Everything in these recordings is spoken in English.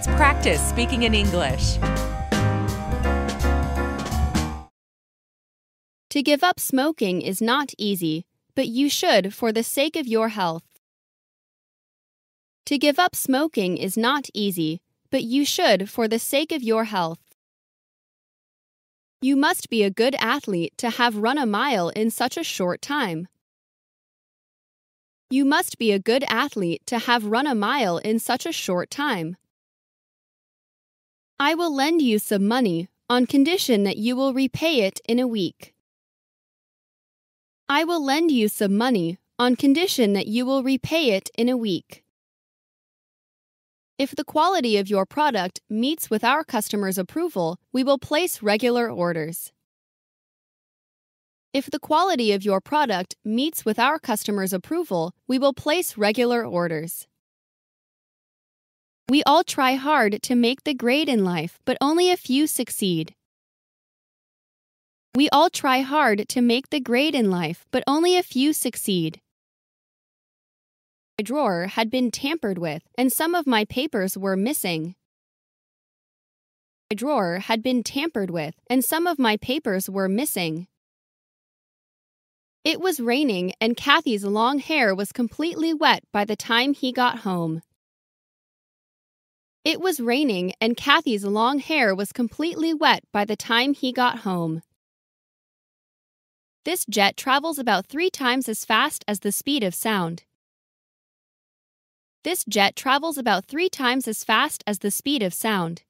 Let's practice speaking in English. To give up smoking is not easy, but you should for the sake of your health. To give up smoking is not easy, but you should for the sake of your health. You must be a good athlete to have run a mile in such a short time. You must be a good athlete to have run a mile in such a short time. I will lend you some money on condition that you will repay it in a week. I will lend you some money on condition that you will repay it in a week. If the quality of your product meets with our customers' approval, we will place regular orders. If the quality of your product meets with our customers' approval, we will place regular orders. We all try hard to make the grade in life, but only a few succeed. We all try hard to make the grade in life, but only a few succeed My drawer had been tampered with, and some of my papers were missing. My drawer had been tampered with, and some of my papers were missing. It was raining, and Kathy's long hair was completely wet by the time he got home. It was raining, and Kathy's long hair was completely wet by the time he got home. This jet travels about three times as fast as the speed of sound. This jet travels about three times as fast as the speed of sound.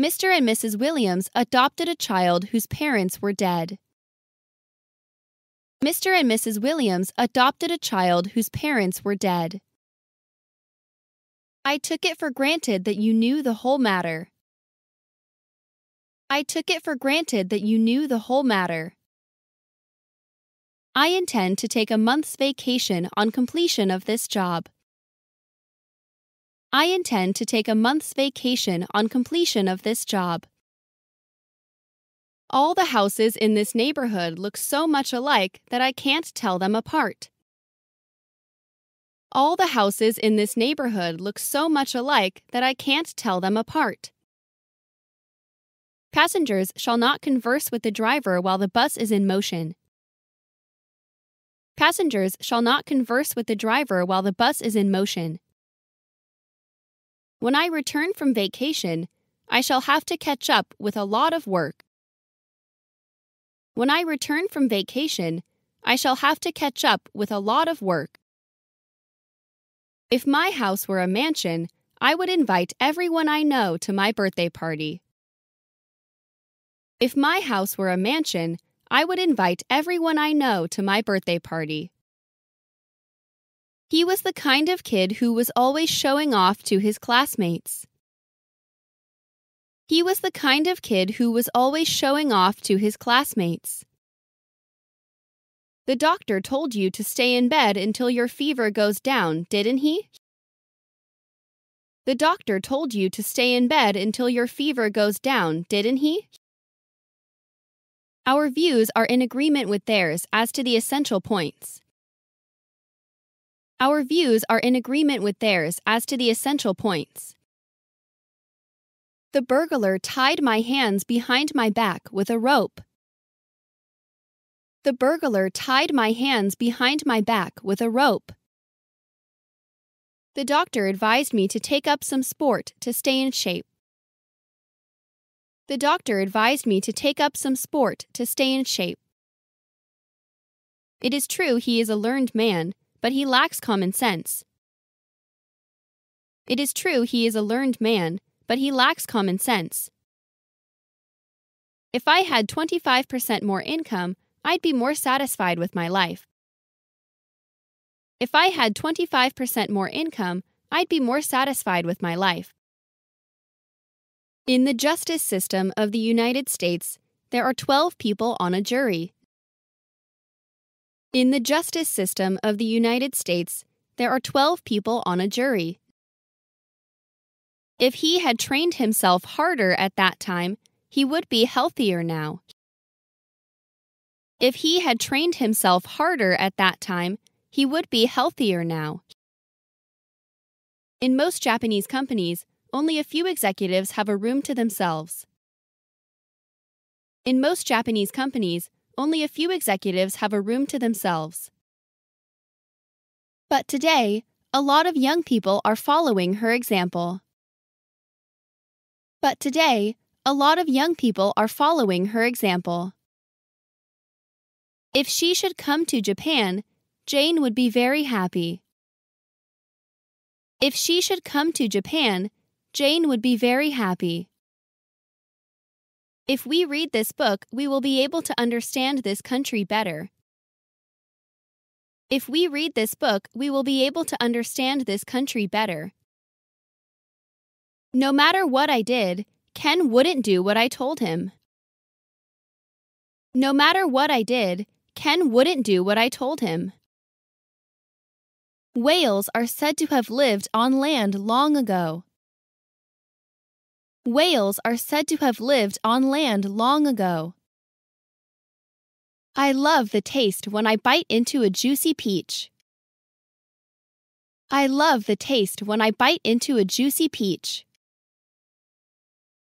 Mr. and Mrs. Williams adopted a child whose parents were dead. Mr. and Mrs. Williams adopted a child whose parents were dead. I took it for granted that you knew the whole matter. I took it for granted that you knew the whole matter. I intend to take a month's vacation on completion of this job. I intend to take a month's vacation on completion of this job. All the houses in this neighborhood look so much alike that I can't tell them apart. All the houses in this neighborhood look so much alike that I can't tell them apart. Passengers shall not converse with the driver while the bus is in motion. Passengers shall not converse with the driver while the bus is in motion. When I return from vacation, I shall have to catch up with a lot of work. When I return from vacation, I shall have to catch up with a lot of work. If my house were a mansion, I would invite everyone I know to my birthday party. If my house were a mansion, I would invite everyone I know to my birthday party. He was the kind of kid who was always showing off to his classmates. He was the kind of kid who was always showing off to his classmates. The doctor told you to stay in bed until your fever goes down, didn't he? The doctor told you to stay in bed until your fever goes down, didn't he? Our views are in agreement with theirs as to the essential points. Our views are in agreement with theirs as to the essential points. The burglar tied my hands behind my back with a rope. The burglar tied my hands behind my back with a rope. The doctor advised me to take up some sport to stay in shape. The doctor advised me to take up some sport to stay in shape. It is true he is a learned man, but he lacks common sense. It is true he is a learned man, but he lacks common sense. If I had 25% more income, I'd be more satisfied with my life. If I had 25% more income, I'd be more satisfied with my life. In the justice system of the United States, there are 12 people on a jury. In the justice system of the United States, there are 12 people on a jury. If he had trained himself harder at that time, he would be healthier now. If he had trained himself harder at that time, he would be healthier now. In most Japanese companies, only a few executives have a room to themselves. In most Japanese companies, only a few executives have a room to themselves. But today, a lot of young people are following her example. But today, a lot of young people are following her example. If she should come to Japan, Jane would be very happy. If she should come to Japan, Jane would be very happy. If we read this book, we will be able to understand this country better. If we read this book, we will be able to understand this country better. No matter what I did, Ken wouldn't do what I told him. No matter what I did, Ken wouldn't do what I told him. Whales are said to have lived on land long ago. Whales are said to have lived on land long ago. I love the taste when I bite into a juicy peach. I love the taste when I bite into a juicy peach.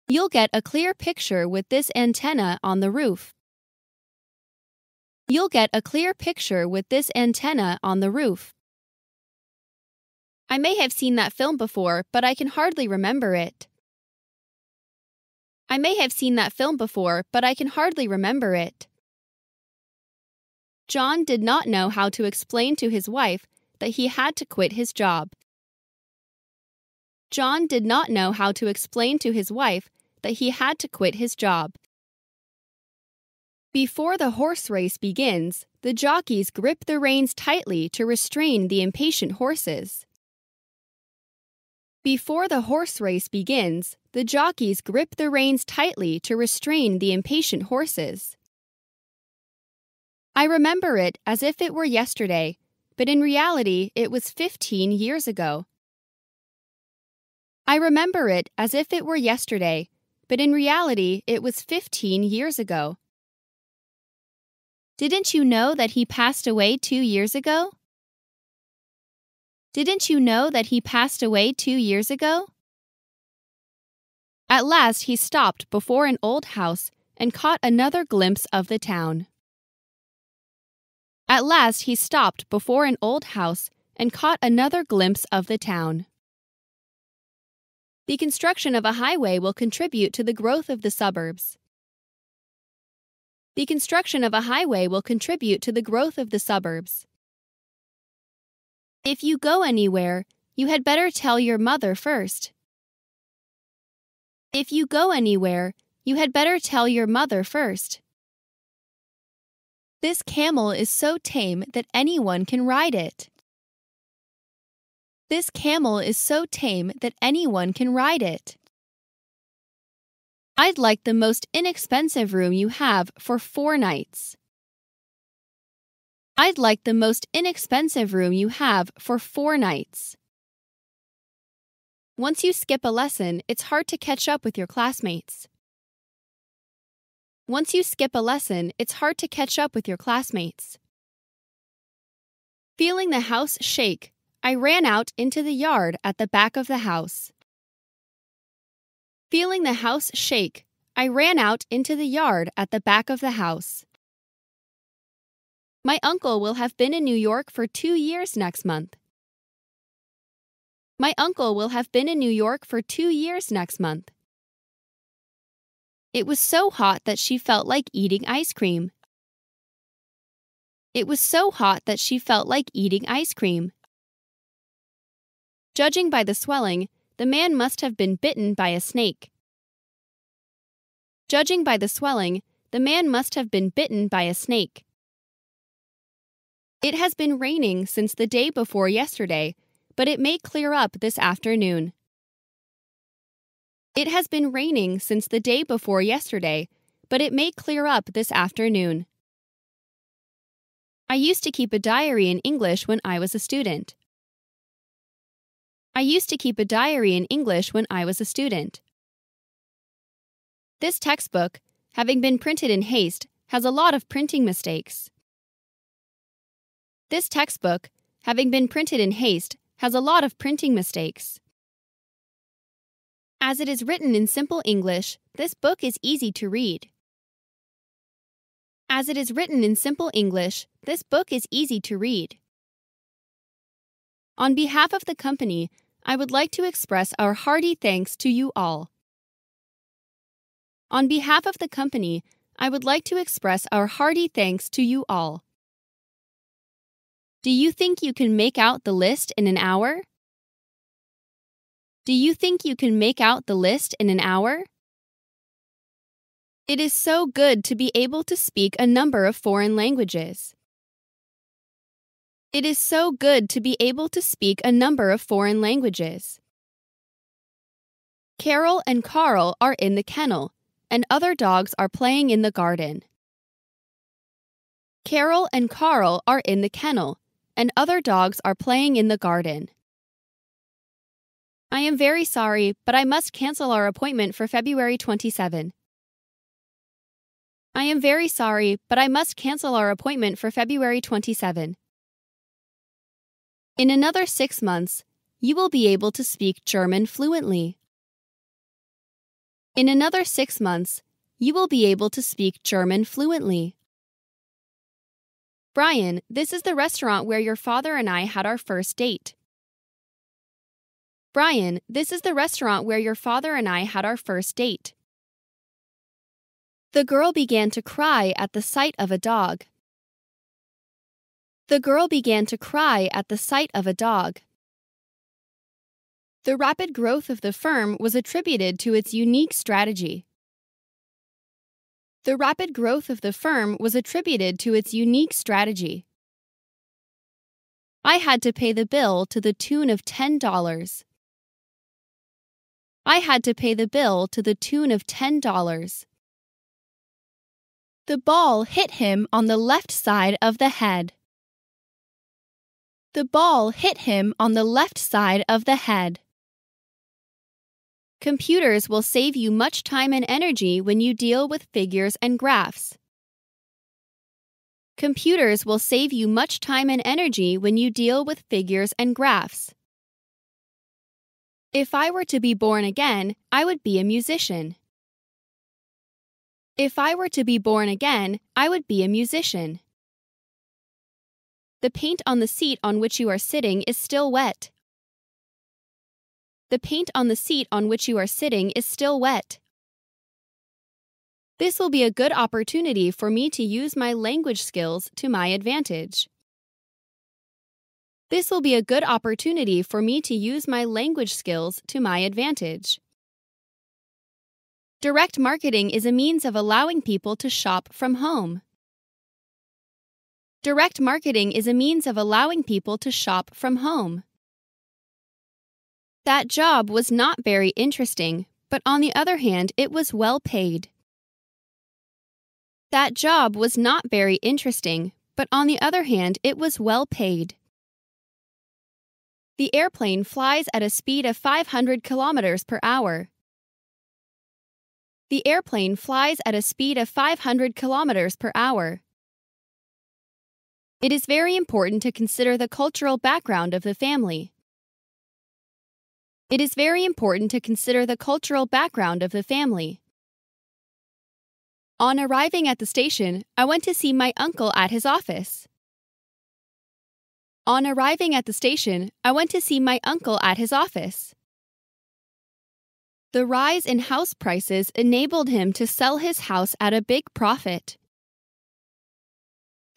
You'll get a clear picture with this antenna on the roof. You'll get a clear picture with this antenna on the roof. I may have seen that film before, but I can hardly remember it. I may have seen that film before, but I can hardly remember it. John did not know how to explain to his wife that he had to quit his job. John did not know how to explain to his wife that he had to quit his job. Before the horse race begins, the jockeys grip the reins tightly to restrain the impatient horses. Before the horse race begins, the jockeys grip the reins tightly to restrain the impatient horses. I remember it as if it were yesterday, but in reality it was 15 years ago. I remember it as if it were yesterday, but in reality it was 15 years ago. Didn't you know that he passed away two years ago? Didn't you know that he passed away two years ago? At last he stopped before an old house and caught another glimpse of the town. At last he stopped before an old house and caught another glimpse of the town. The construction of a highway will contribute to the growth of the suburbs. The construction of a highway will contribute to the growth of the suburbs. If you go anywhere, you had better tell your mother first. If you go anywhere, you had better tell your mother first. This camel is so tame that anyone can ride it. This camel is so tame that anyone can ride it. I'd like the most inexpensive room you have for four nights. I'd like the most inexpensive room you have for four nights. Once you skip a lesson, it's hard to catch up with your classmates. Once you skip a lesson, it's hard to catch up with your classmates. Feeling the house shake, I ran out into the yard at the back of the house. Feeling the house shake, I ran out into the yard at the back of the house. My uncle will have been in New York for two years next month. My uncle will have been in New York for two years next month. It was so hot that she felt like eating ice cream. It was so hot that she felt like eating ice cream. Judging by the swelling, the man must have been bitten by a snake. Judging by the swelling, the man must have been bitten by a snake. It has been raining since the day before yesterday, but it may clear up this afternoon. It has been raining since the day before yesterday, but it may clear up this afternoon. I used to keep a diary in English when I was a student. I used to keep a diary in English when I was a student. This textbook, having been printed in haste, has a lot of printing mistakes. This textbook, having been printed in haste, has a lot of printing mistakes. As it is written in simple English, this book is easy to read. As it is written in simple English, this book is easy to read. On behalf of the company, I would like to express our hearty thanks to you all. On behalf of the company, I would like to express our hearty thanks to you all. Do you think you can make out the list in an hour? Do you think you can make out the list in an hour? It is so good to be able to speak a number of foreign languages. It is so good to be able to speak a number of foreign languages. Carol and Carl are in the kennel, and other dogs are playing in the garden. Carol and Carl are in the kennel, and other dogs are playing in the garden. I am very sorry, but I must cancel our appointment for February 27. I am very sorry, but I must cancel our appointment for February 27. In another six months, you will be able to speak German fluently. In another six months, you will be able to speak German fluently. Brian, this is the restaurant where your father and I had our first date. Brian, this is the restaurant where your father and I had our first date. The girl began to cry at the sight of a dog. The girl began to cry at the sight of a dog. The rapid growth of the firm was attributed to its unique strategy. The rapid growth of the firm was attributed to its unique strategy. I had to pay the bill to the tune of $10. I had to pay the bill to the tune of $10. The ball hit him on the left side of the head. The ball hit him on the left side of the head. Computers will save you much time and energy when you deal with figures and graphs. Computers will save you much time and energy when you deal with figures and graphs. If I were to be born again, I would be a musician. If I were to be born again, I would be a musician. The paint on the seat on which you are sitting is still wet. The paint on the seat on which you are sitting is still wet. This will be a good opportunity for me to use my language skills to my advantage. This will be a good opportunity for me to use my language skills to my advantage. Direct marketing is a means of allowing people to shop from home. Direct marketing is a means of allowing people to shop from home. That job was not very interesting, but on the other hand, it was well paid. That job was not very interesting, but on the other hand, it was well paid. The airplane flies at a speed of 500 kilometers per hour. The airplane flies at a speed of 500 kilometers per hour. It is very important to consider the cultural background of the family. It is very important to consider the cultural background of the family. On arriving at the station, I went to see my uncle at his office. On arriving at the station, I went to see my uncle at his office. The rise in house prices enabled him to sell his house at a big profit.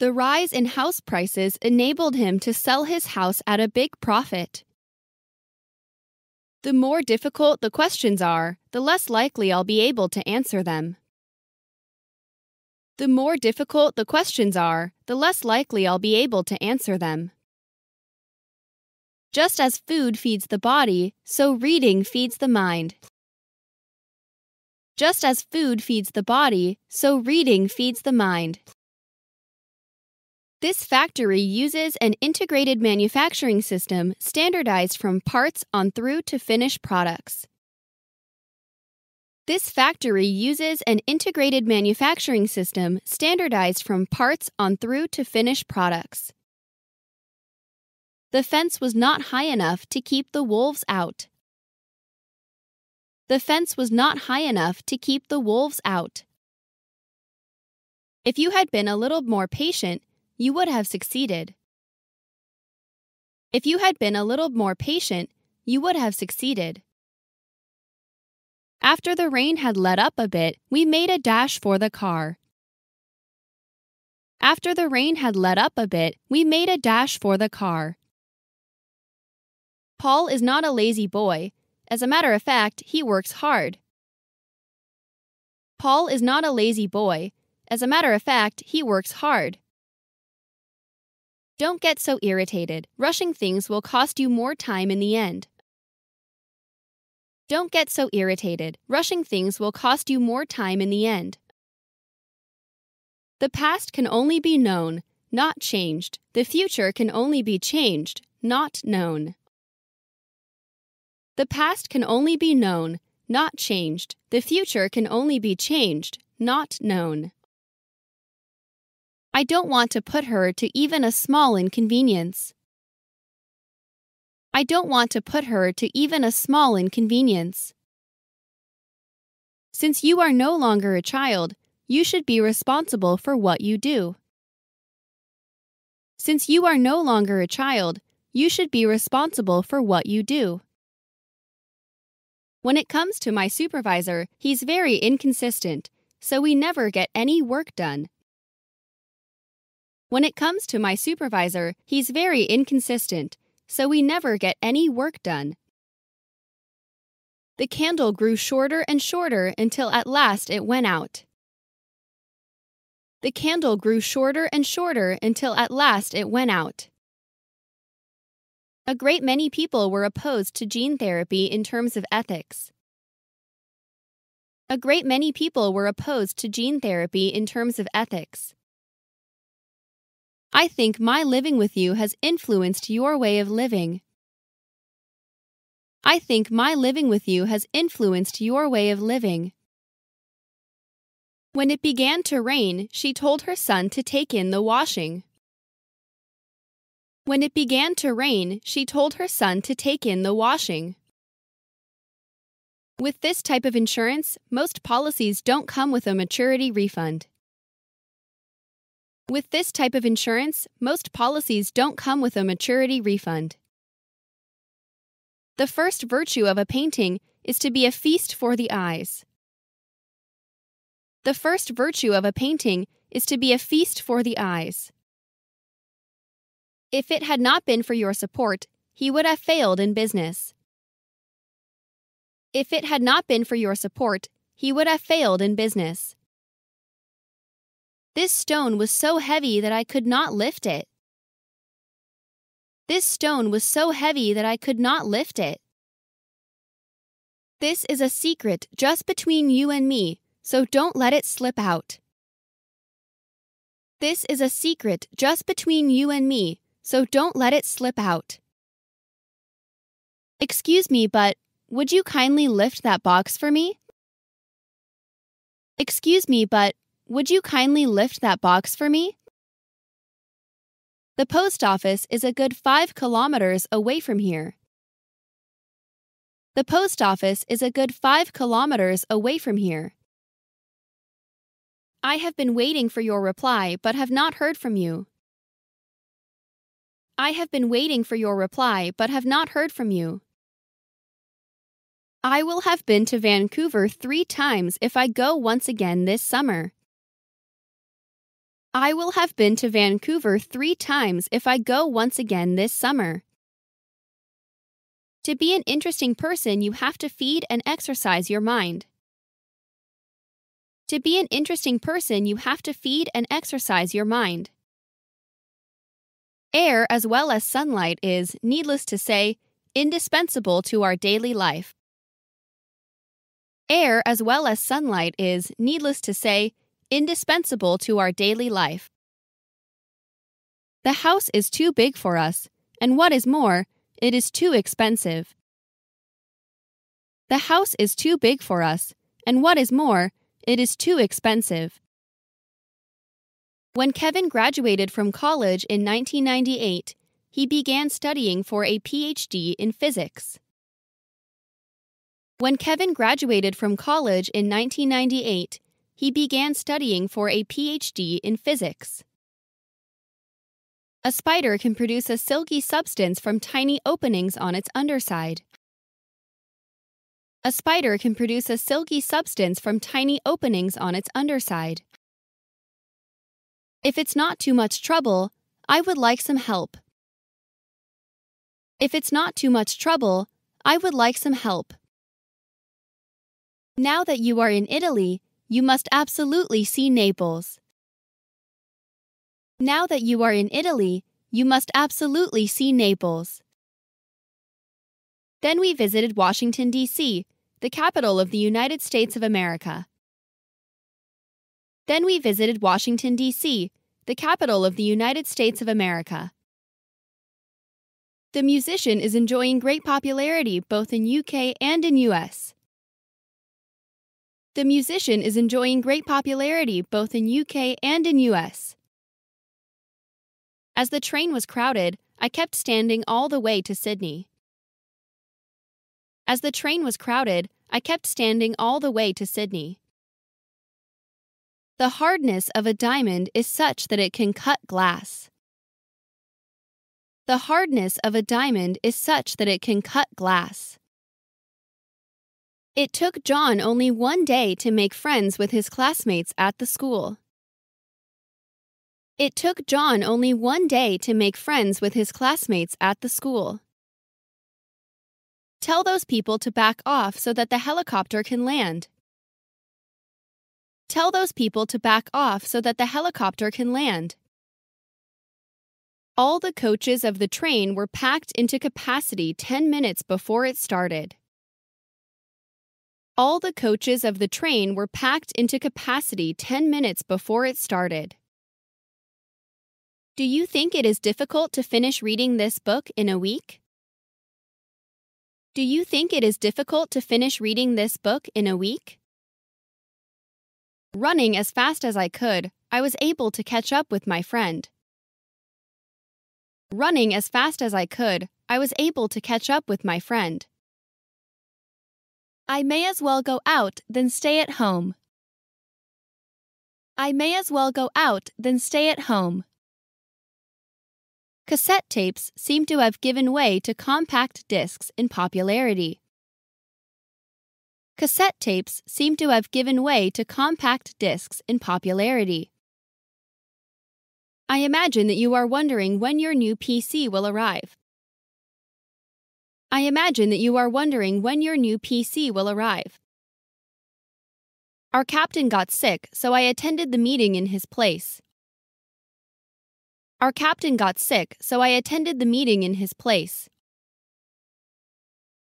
The rise in house prices enabled him to sell his house at a big profit. The more difficult the questions are, the less likely I'll be able to answer them. The more difficult the questions are, the less likely I'll be able to answer them. Just as food feeds the body, so reading feeds the mind. Just as food feeds the body, so reading feeds the mind. This factory uses an integrated manufacturing system standardized from parts on through to finished products. This factory uses an integrated manufacturing system standardized from parts on through to finished products. The fence was not high enough to keep the wolves out. The fence was not high enough to keep the wolves out. If you had been a little more patient, you would have succeeded. If you had been a little more patient, you would have succeeded. After the rain had let up a bit, we made a dash for the car. After the rain had let up a bit, we made a dash for the car. Paul is not a lazy boy. As a matter of fact, he works hard. Paul is not a lazy boy. As a matter of fact, he works hard. Don't get so irritated. Rushing things will cost you more time in the end. Don't get so irritated. Rushing things will cost you more time in the end. The past can only be known, not changed. The future can only be changed, not known. The past can only be known, not changed. The future can only be changed, not known. I don't want to put her to even a small inconvenience. I don't want to put her to even a small inconvenience. Since you are no longer a child, you should be responsible for what you do. Since you are no longer a child, you should be responsible for what you do. When it comes to my supervisor, he's very inconsistent, so we never get any work done. When it comes to my supervisor, he's very inconsistent, so we never get any work done. The candle grew shorter and shorter until at last it went out. The candle grew shorter and shorter until at last it went out. A great many people were opposed to gene therapy in terms of ethics. A great many people were opposed to gene therapy in terms of ethics. I think my living with you has influenced your way of living. I think my living with you has influenced your way of living. When it began to rain, she told her son to take in the washing. When it began to rain, she told her son to take in the washing. With this type of insurance, most policies don't come with a maturity refund. With this type of insurance, most policies don't come with a maturity refund. The first virtue of a painting is to be a feast for the eyes. The first virtue of a painting is to be a feast for the eyes. If it had not been for your support, he would have failed in business. If it had not been for your support, he would have failed in business. This stone was so heavy that I could not lift it. This stone was so heavy that I could not lift it. This is a secret just between you and me, so don't let it slip out. This is a secret just between you and me, so don't let it slip out. Excuse me, but would you kindly lift that box for me? Excuse me, but would you kindly lift that box for me? The post office is a good five kilometers away from here. The post office is a good five kilometers away from here. I have been waiting for your reply but have not heard from you. I have been waiting for your reply but have not heard from you. I will have been to Vancouver three times if I go once again this summer. I will have been to Vancouver three times if I go once again this summer. To be an interesting person, you have to feed and exercise your mind. To be an interesting person, you have to feed and exercise your mind. Air as well as sunlight is, needless to say, indispensable to our daily life. Air as well as sunlight is, needless to say, indispensable to our daily life. The house is too big for us, and what is more, it is too expensive. The house is too big for us, and what is more, it is too expensive. When Kevin graduated from college in 1998, he began studying for a PhD in physics. When Kevin graduated from college in 1998, he began studying for a PhD in physics. A spider can produce a silky substance from tiny openings on its underside. A spider can produce a silky substance from tiny openings on its underside. If it's not too much trouble, I would like some help. If it's not too much trouble, I would like some help. Now that you are in Italy, you must absolutely see Naples. Now that you are in Italy, you must absolutely see Naples. Then we visited Washington, D.C., the capital of the United States of America. Then we visited Washington, D.C., the capital of the United States of America. The musician is enjoying great popularity both in UK and in US. The musician is enjoying great popularity both in UK and in US. As the train was crowded, I kept standing all the way to Sydney. As the train was crowded, I kept standing all the way to Sydney. The hardness of a diamond is such that it can cut glass. The hardness of a diamond is such that it can cut glass. It took John only one day to make friends with his classmates at the school. It took John only one day to make friends with his classmates at the school. Tell those people to back off so that the helicopter can land. Tell those people to back off so that the helicopter can land. All the coaches of the train were packed into capacity 10 minutes before it started. All the coaches of the train were packed into capacity 10 minutes before it started. Do you think it is difficult to finish reading this book in a week? Do you think it is difficult to finish reading this book in a week? Running as fast as I could, I was able to catch up with my friend. Running as fast as I could, I was able to catch up with my friend. I may as well go out than stay at home. I may as well go out than stay at home. Cassette tapes seem to have given way to compact discs in popularity. Cassette tapes seem to have given way to compact discs in popularity. I imagine that you are wondering when your new PC will arrive. I imagine that you are wondering when your new PC will arrive. Our captain got sick, so I attended the meeting in his place. Our captain got sick, so I attended the meeting in his place.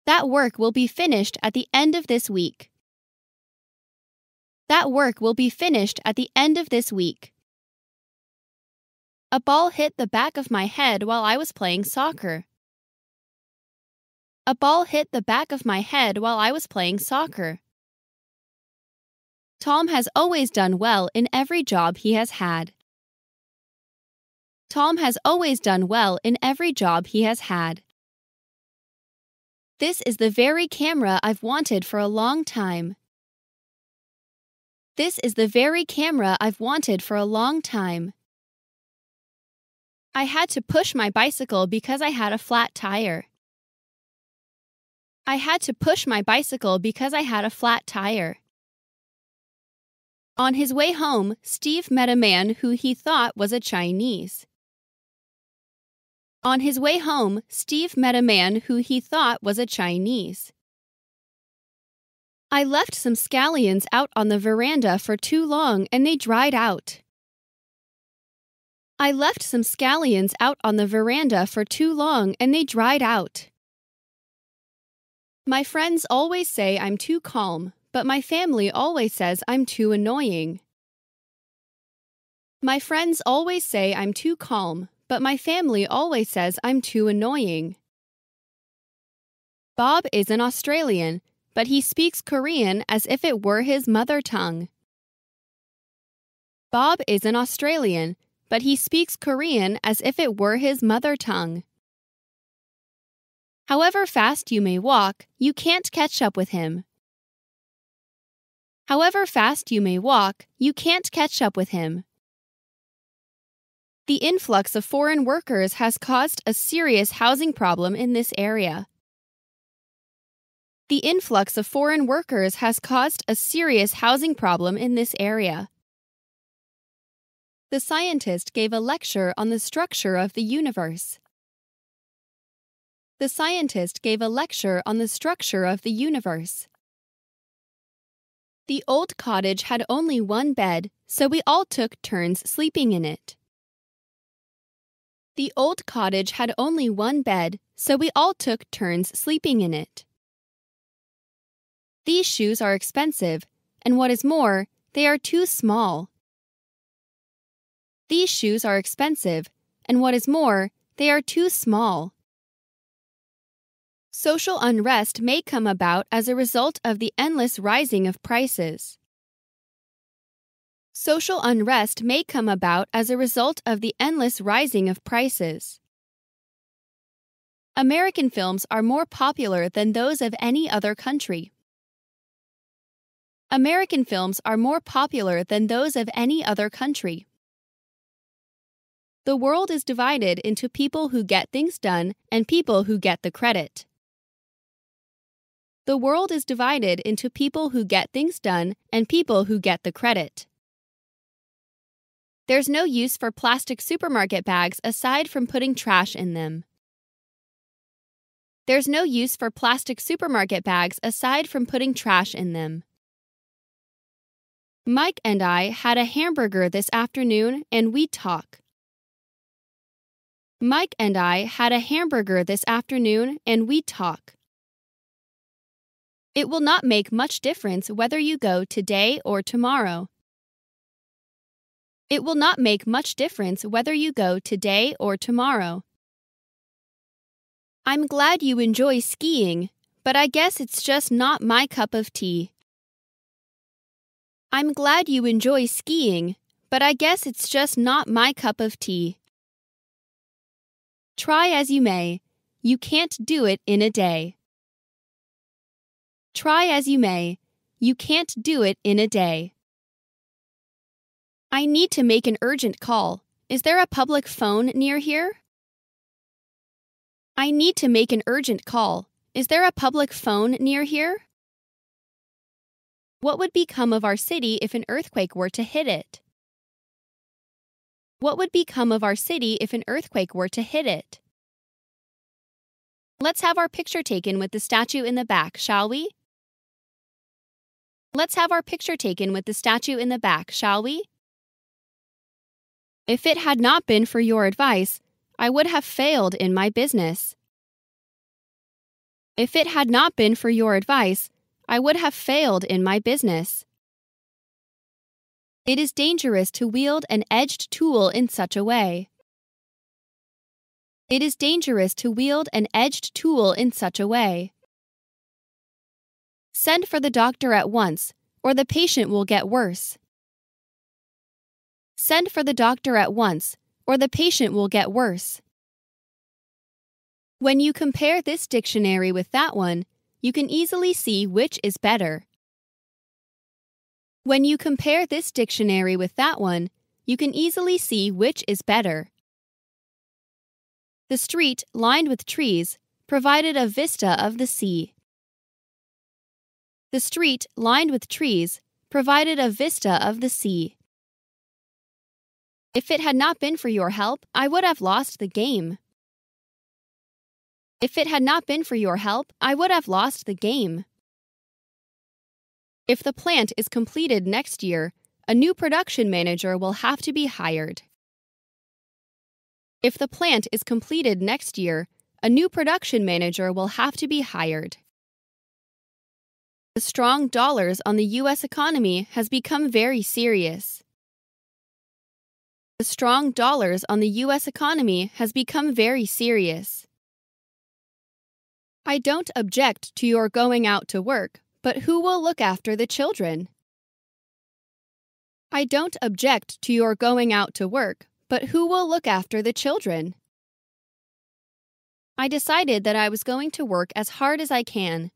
That work will be finished at the end of this week. That work will be finished at the end of this week. A ball hit the back of my head while I was playing soccer. A ball hit the back of my head while I was playing soccer. Tom has always done well in every job he has had. Tom has always done well in every job he has had. This is the very camera I've wanted for a long time. This is the very camera I've wanted for a long time. I had to push my bicycle because I had a flat tire. I had to push my bicycle because I had a flat tire. On his way home, Steve met a man who he thought was a Chinese. On his way home, Steve met a man who he thought was a Chinese. I left some scallions out on the veranda for too long and they dried out. I left some scallions out on the veranda for too long and they dried out. My friends always say I'm too calm, but my family always says I'm too annoying. My friends always say I'm too calm, but my family always says I'm too annoying. Bob is an Australian, but he speaks Korean as if it were his mother tongue. Bob is an Australian, but he speaks Korean as if it were his mother tongue. However fast you may walk, you can't catch up with him. However fast you may walk, you can't catch up with him. The influx of foreign workers has caused a serious housing problem in this area. The influx of foreign workers has caused a serious housing problem in this area. The scientist gave a lecture on the structure of the universe. The scientist gave a lecture on the structure of the universe. The old cottage had only one bed, so we all took turns sleeping in it. The old cottage had only one bed, so we all took turns sleeping in it. These shoes are expensive, and what is more, they are too small. These shoes are expensive, and what is more, they are too small. Social unrest may come about as a result of the endless rising of prices. Social unrest may come about as a result of the endless rising of prices. American films are more popular than those of any other country. American films are more popular than those of any other country. The world is divided into people who get things done and people who get the credit. The world is divided into people who get things done and people who get the credit. There's no use for plastic supermarket bags aside from putting trash in them. There's no use for plastic supermarket bags aside from putting trash in them. Mike and I had a hamburger this afternoon and we talk. Mike and I had a hamburger this afternoon and we talk. It will not make much difference whether you go today or tomorrow. It will not make much difference whether you go today or tomorrow. I'm glad you enjoy skiing, but I guess it's just not my cup of tea. I'm glad you enjoy skiing, but I guess it's just not my cup of tea. Try as you may, you can't do it in a day. Try as you may, you can't do it in a day. I need to make an urgent call. Is there a public phone near here? I need to make an urgent call. Is there a public phone near here? What would become of our city if an earthquake were to hit it? What would become of our city if an earthquake were to hit it? Let's have our picture taken with the statue in the back, shall we? Let's have our picture taken with the statue in the back, shall we? If it had not been for your advice, I would have failed in my business. If it had not been for your advice, I would have failed in my business. It is dangerous to wield an edged tool in such a way. It is dangerous to wield an edged tool in such a way. Send for the doctor at once, or the patient will get worse. Send for the doctor at once, or the patient will get worse. When you compare this dictionary with that one, you can easily see which is better. When you compare this dictionary with that one, you can easily see which is better. The street, lined with trees, provided a vista of the sea. The street, lined with trees, provided a vista of the sea. If it had not been for your help, I would have lost the game. If it had not been for your help, I would have lost the game. If the plant is completed next year, a new production manager will have to be hired. If the plant is completed next year, a new production manager will have to be hired. The strong dollars on the U.S. economy has become very serious. The strong dollars on the U.S. economy has become very serious. I don't object to your going out to work, but who will look after the children? I don't object to your going out to work, but who will look after the children? I decided that I was going to work as hard as I can.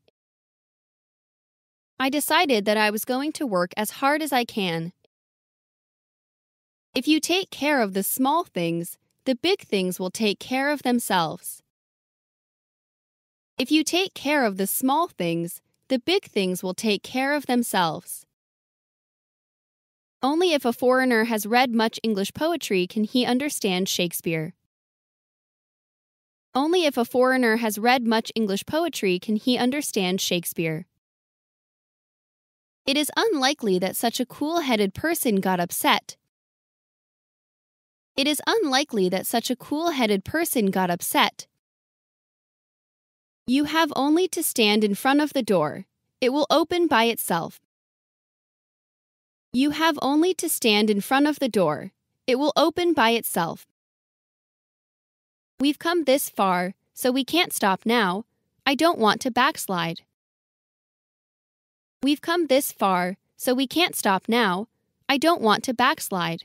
I decided that I was going to work as hard as I can. If you take care of the small things, the big things will take care of themselves. If you take care of the small things, the big things will take care of themselves. Only if a foreigner has read much English poetry can he understand Shakespeare. Only if a foreigner has read much English poetry can he understand Shakespeare. It is unlikely that such a cool headed person got upset. It is unlikely that such a cool headed person got upset. You have only to stand in front of the door, it will open by itself. You have only to stand in front of the door, it will open by itself. We've come this far, so we can't stop now. I don't want to backslide. We've come this far, so we can't stop now. I don't want to backslide.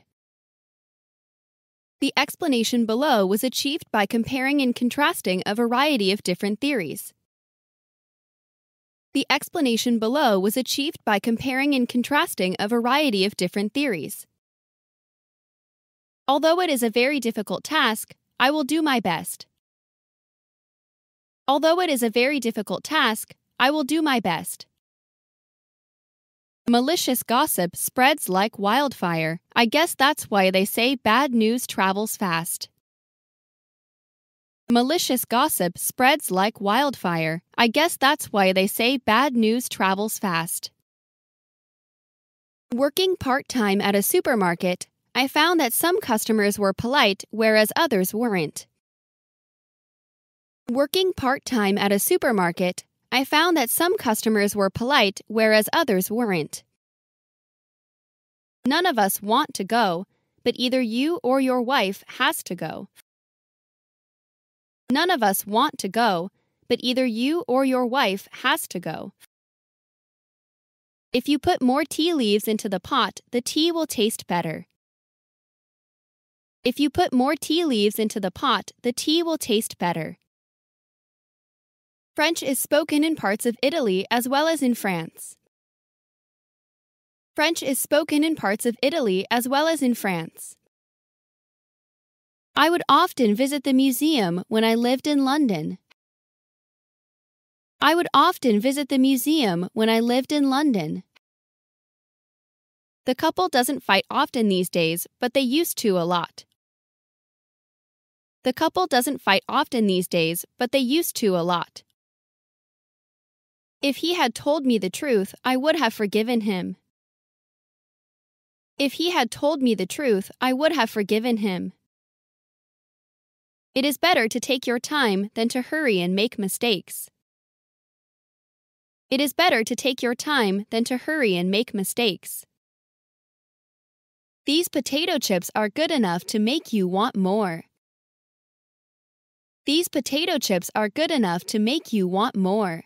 The explanation below was achieved by comparing and contrasting a variety of different theories. The explanation below was achieved by comparing and contrasting a variety of different theories. Although it is a very difficult task, I will do my best. Although it is a very difficult task, I will do my best. Malicious gossip spreads like wildfire. I guess that's why they say bad news travels fast. Malicious gossip spreads like wildfire. I guess that's why they say bad news travels fast. Working part time at a supermarket, I found that some customers were polite whereas others weren't. Working part time at a supermarket, I found that some customers were polite, whereas others weren't. None of us want to go, but either you or your wife has to go. None of us want to go, but either you or your wife has to go. If you put more tea leaves into the pot, the tea will taste better. If you put more tea leaves into the pot, the tea will taste better. French is spoken in parts of Italy as well as in France. French is spoken in parts of Italy as well as in France. I would often visit the museum when I lived in London. I would often visit the museum when I lived in London. The couple doesn't fight often these days, but they used to a lot. The couple doesn't fight often these days, but they used to a lot. If he had told me the truth, I would have forgiven him. If he had told me the truth, I would have forgiven him. It is better to take your time than to hurry and make mistakes. It is better to take your time than to hurry and make mistakes. These potato chips are good enough to make you want more. These potato chips are good enough to make you want more.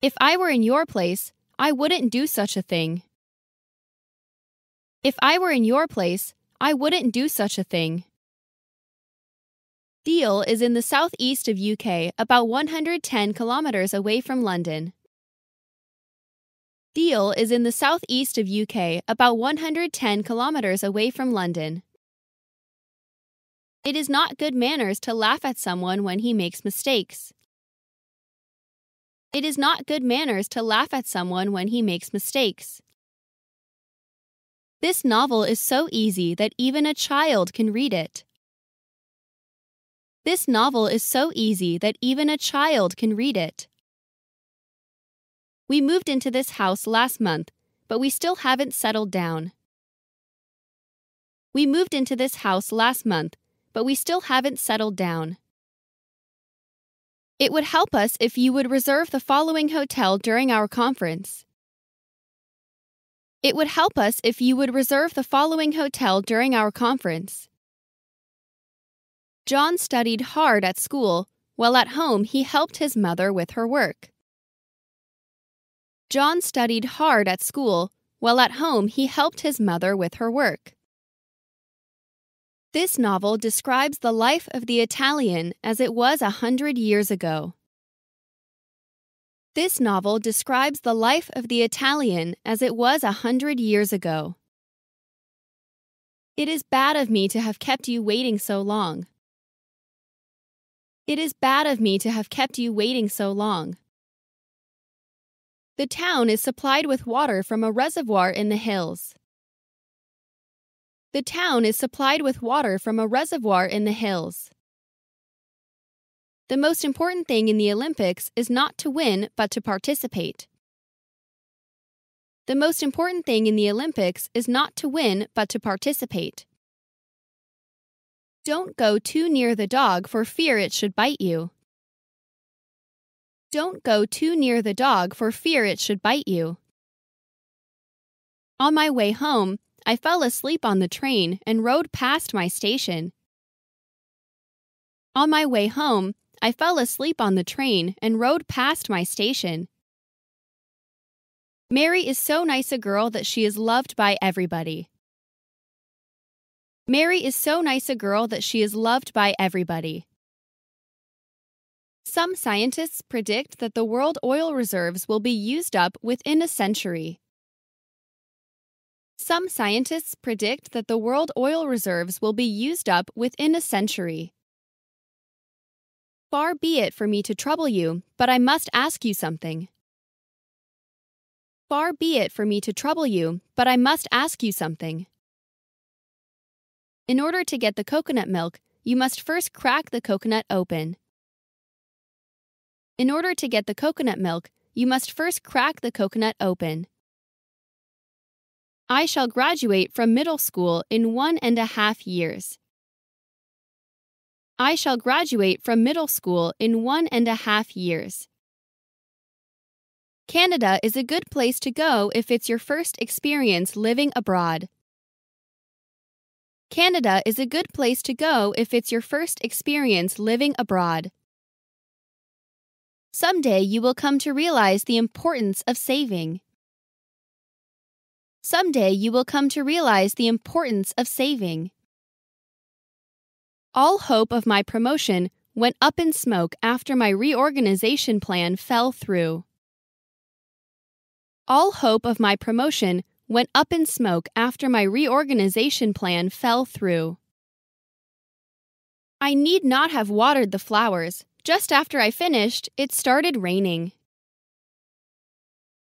If I were in your place, I wouldn't do such a thing. If I were in your place, I wouldn't do such a thing. Deal is in the southeast of UK, about 110 kilometres away from London. Deal is in the southeast of UK, about 110 kilometres away from London. It is not good manners to laugh at someone when he makes mistakes. It is not good manners to laugh at someone when he makes mistakes. This novel is so easy that even a child can read it. This novel is so easy that even a child can read it. We moved into this house last month, but we still haven't settled down. We moved into this house last month, but we still haven't settled down. It would help us if you would reserve the following hotel during our conference. It would help us if you would reserve the following hotel during our conference. John studied hard at school, while at home he helped his mother with her work. John studied hard at school, while at home he helped his mother with her work. This novel describes the life of the Italian as it was a hundred years ago. This novel describes the life of the Italian as it was a hundred years ago. It is bad of me to have kept you waiting so long. It is bad of me to have kept you waiting so long. The town is supplied with water from a reservoir in the hills. The town is supplied with water from a reservoir in the hills. The most important thing in the Olympics is not to win, but to participate. The most important thing in the Olympics is not to win, but to participate. Don't go too near the dog for fear it should bite you. Don't go too near the dog for fear it should bite you. On my way home, I fell asleep on the train and rode past my station. On my way home, I fell asleep on the train and rode past my station. Mary is so nice a girl that she is loved by everybody. Mary is so nice a girl that she is loved by everybody. Some scientists predict that the world oil reserves will be used up within a century. Some scientists predict that the world oil reserves will be used up within a century. Far be it for me to trouble you, but I must ask you something. Far be it for me to trouble you, but I must ask you something. In order to get the coconut milk, you must first crack the coconut open. In order to get the coconut milk, you must first crack the coconut open. I shall graduate from middle school in one and a half years. I shall graduate from middle school in one and a half years. Canada is a good place to go if it's your first experience living abroad. Canada is a good place to go if it's your first experience living abroad. Someday you will come to realize the importance of saving. Someday you will come to realize the importance of saving. All hope of my promotion went up in smoke after my reorganization plan fell through. All hope of my promotion went up in smoke after my reorganization plan fell through. I need not have watered the flowers. Just after I finished, it started raining.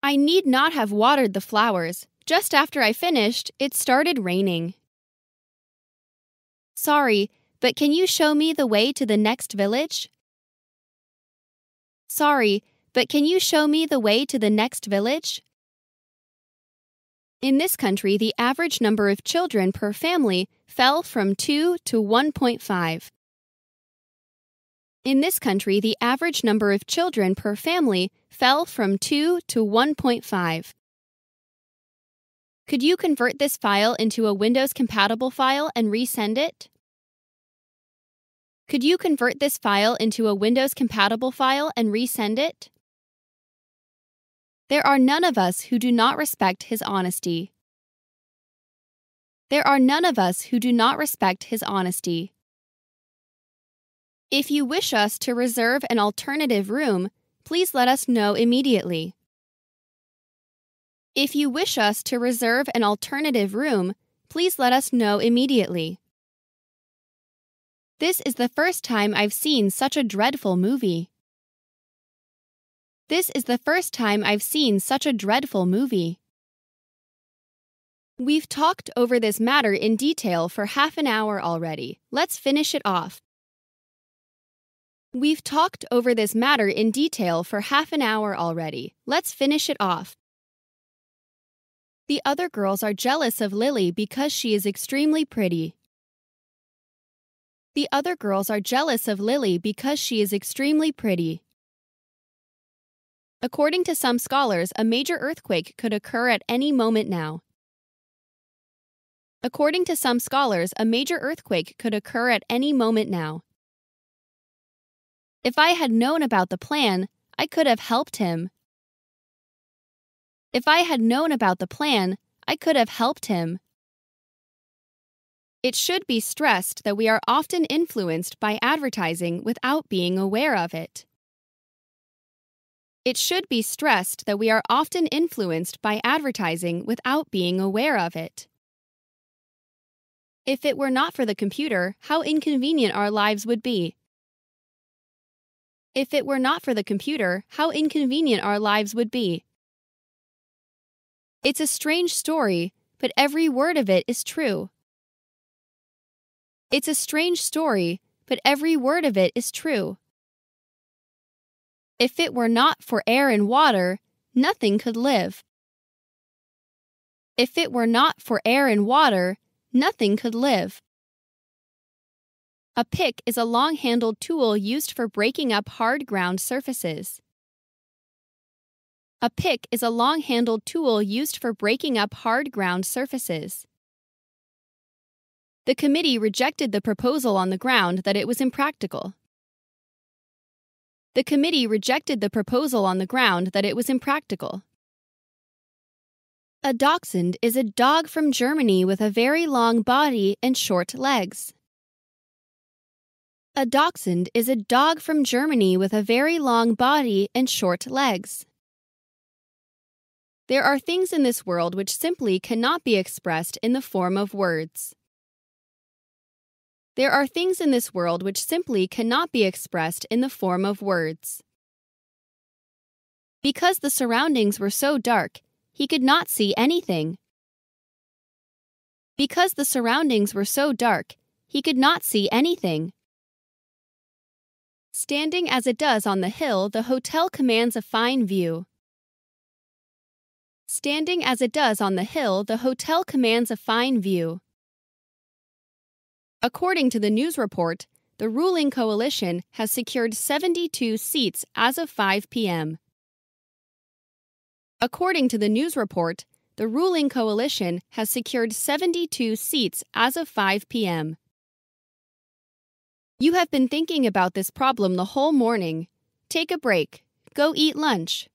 I need not have watered the flowers. Just after I finished, it started raining. Sorry, but can you show me the way to the next village? Sorry, but can you show me the way to the next village? In this country, the average number of children per family fell from 2 to 1.5. In this country, the average number of children per family fell from 2 to 1.5. Could you convert this file into a Windows compatible file and resend it? Could you convert this file into a Windows compatible file and resend it? There are none of us who do not respect his honesty. There are none of us who do not respect his honesty. If you wish us to reserve an alternative room, please let us know immediately. If you wish us to reserve an alternative room, please let us know immediately. This is the first time I've seen such a dreadful movie. This is the first time I've seen such a dreadful movie. We've talked over this matter in detail for half an hour already. Let's finish it off. We've talked over this matter in detail for half an hour already. Let's finish it off. The other girls are jealous of Lily because she is extremely pretty. The other girls are jealous of Lily because she is extremely pretty. According to some scholars, a major earthquake could occur at any moment now. According to some scholars, a major earthquake could occur at any moment now. If I had known about the plan, I could have helped him. If I had known about the plan, I could have helped him. It should be stressed that we are often influenced by advertising without being aware of it. It should be stressed that we are often influenced by advertising without being aware of it. If it were not for the computer, how inconvenient our lives would be. If it were not for the computer, how inconvenient our lives would be. It's a strange story, but every word of it is true. It's a strange story, but every word of it is true. If it were not for air and water, nothing could live. If it were not for air and water, nothing could live. A pick is a long handled tool used for breaking up hard ground surfaces. A pick is a long handled tool used for breaking up hard ground surfaces. The committee rejected the proposal on the ground that it was impractical. The committee rejected the proposal on the ground that it was impractical. A dachshund is a dog from Germany with a very long body and short legs. A dachshund is a dog from Germany with a very long body and short legs. There are things in this world which simply cannot be expressed in the form of words. There are things in this world which simply cannot be expressed in the form of words. Because the surroundings were so dark, he could not see anything. Because the surroundings were so dark, he could not see anything. Standing as it does on the hill, the hotel commands a fine view. Standing as it does on the hill, the hotel commands a fine view. According to the news report, the ruling coalition has secured 72 seats as of 5 p.m. According to the news report, the ruling coalition has secured 72 seats as of 5 p.m. You have been thinking about this problem the whole morning. Take a break. Go eat lunch.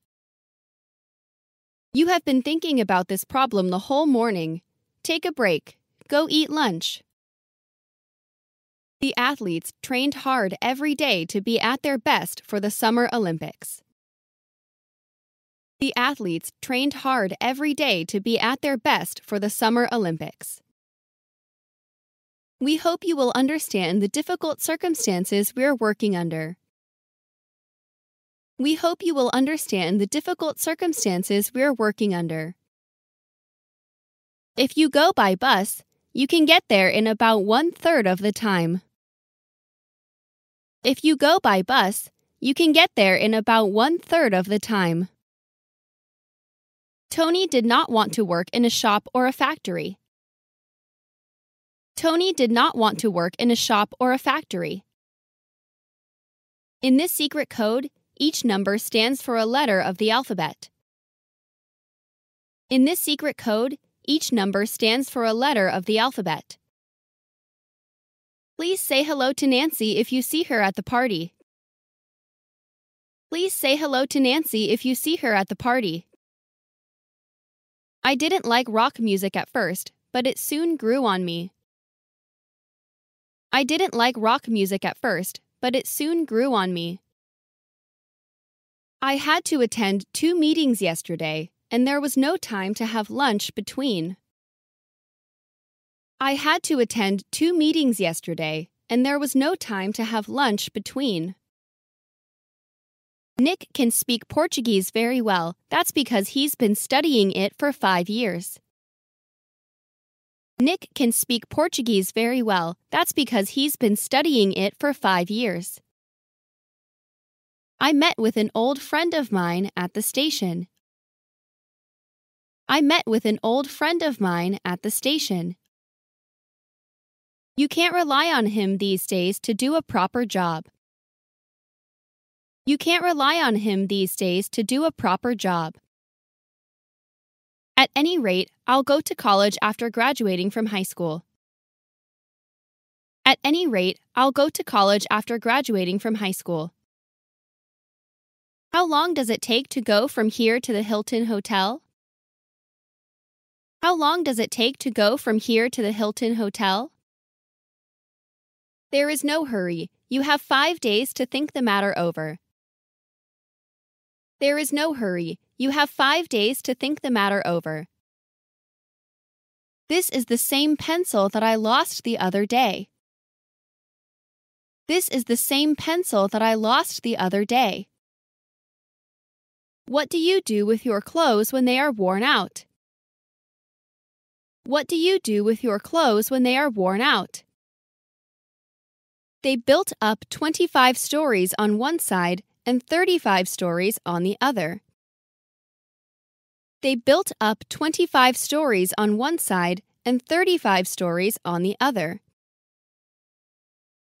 You have been thinking about this problem the whole morning. Take a break. Go eat lunch. The athletes trained hard every day to be at their best for the Summer Olympics. The athletes trained hard every day to be at their best for the Summer Olympics. We hope you will understand the difficult circumstances we're working under. We hope you will understand the difficult circumstances we're working under. If you go by bus, you can get there in about one third of the time. If you go by bus, you can get there in about one third of the time. Tony did not want to work in a shop or a factory. Tony did not want to work in a shop or a factory. In this secret code, each number stands for a letter of the alphabet. In this secret code, each number stands for a letter of the alphabet. Please say hello to Nancy if you see her at the party. Please say hello to Nancy if you see her at the party. I didn't like rock music at first, but it soon grew on me. I didn't like rock music at first, but it soon grew on me. I had to attend two meetings yesterday, and there was no time to have lunch between. I had to attend two meetings yesterday, and there was no time to have lunch between. Nick can speak Portuguese very well. That's because he's been studying it for five years. Nick can speak Portuguese very well. That's because he's been studying it for five years. I met with an old friend of mine at the station. I met with an old friend of mine at the station. You can't rely on him these days to do a proper job. You can't rely on him these days to do a proper job. At any rate, I'll go to college after graduating from high school. At any rate, I'll go to college after graduating from high school. How long does it take to go from here to the Hilton Hotel? How long does it take to go from here to the Hilton Hotel? There is no hurry. You have five days to think the matter over. There is no hurry. You have five days to think the matter over. This is the same pencil that I lost the other day. This is the same pencil that I lost the other day. What do you do with your clothes when they are worn out? What do you do with your clothes when they are worn out? They built up 25 stories on one side and 35 stories on the other. They built up 25 stories on one side and 35 stories on the other.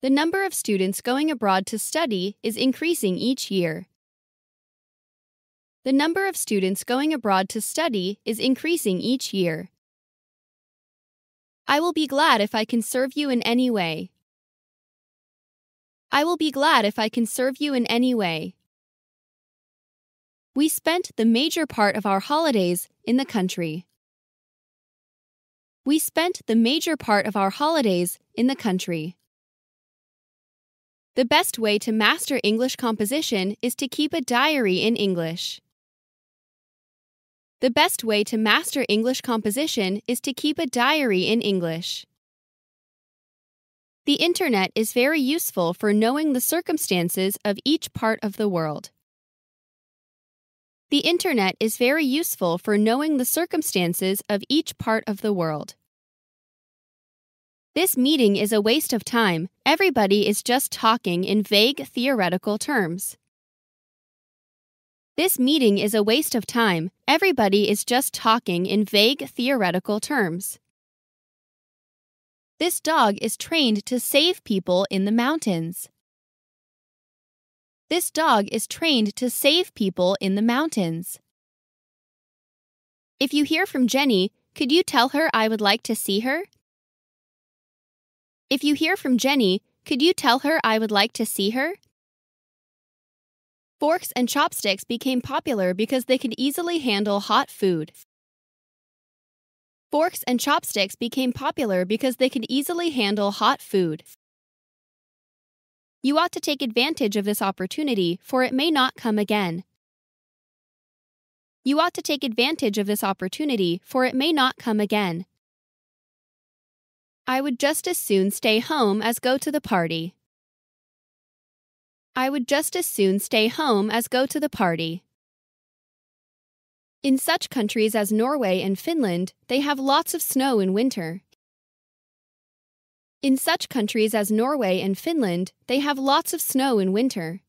The number of students going abroad to study is increasing each year. The number of students going abroad to study is increasing each year. I will be glad if I can serve you in any way. I will be glad if I can serve you in any way. We spent the major part of our holidays in the country. We spent the major part of our holidays in the country. The best way to master English composition is to keep a diary in English. The best way to master English composition is to keep a diary in English. The Internet is very useful for knowing the circumstances of each part of the world. The Internet is very useful for knowing the circumstances of each part of the world. This meeting is a waste of time. Everybody is just talking in vague theoretical terms. This meeting is a waste of time. Everybody is just talking in vague theoretical terms. This dog is trained to save people in the mountains. This dog is trained to save people in the mountains. If you hear from Jenny, could you tell her I would like to see her? If you hear from Jenny, could you tell her I would like to see her? Forks and chopsticks became popular because they could easily handle hot food. Forks and chopsticks became popular because they could easily handle hot food. You ought to take advantage of this opportunity, for it may not come again. You ought to take advantage of this opportunity, for it may not come again. I would just as soon stay home as go to the party. I would just as soon stay home as go to the party. In such countries as Norway and Finland, they have lots of snow in winter. In such countries as Norway and Finland, they have lots of snow in winter.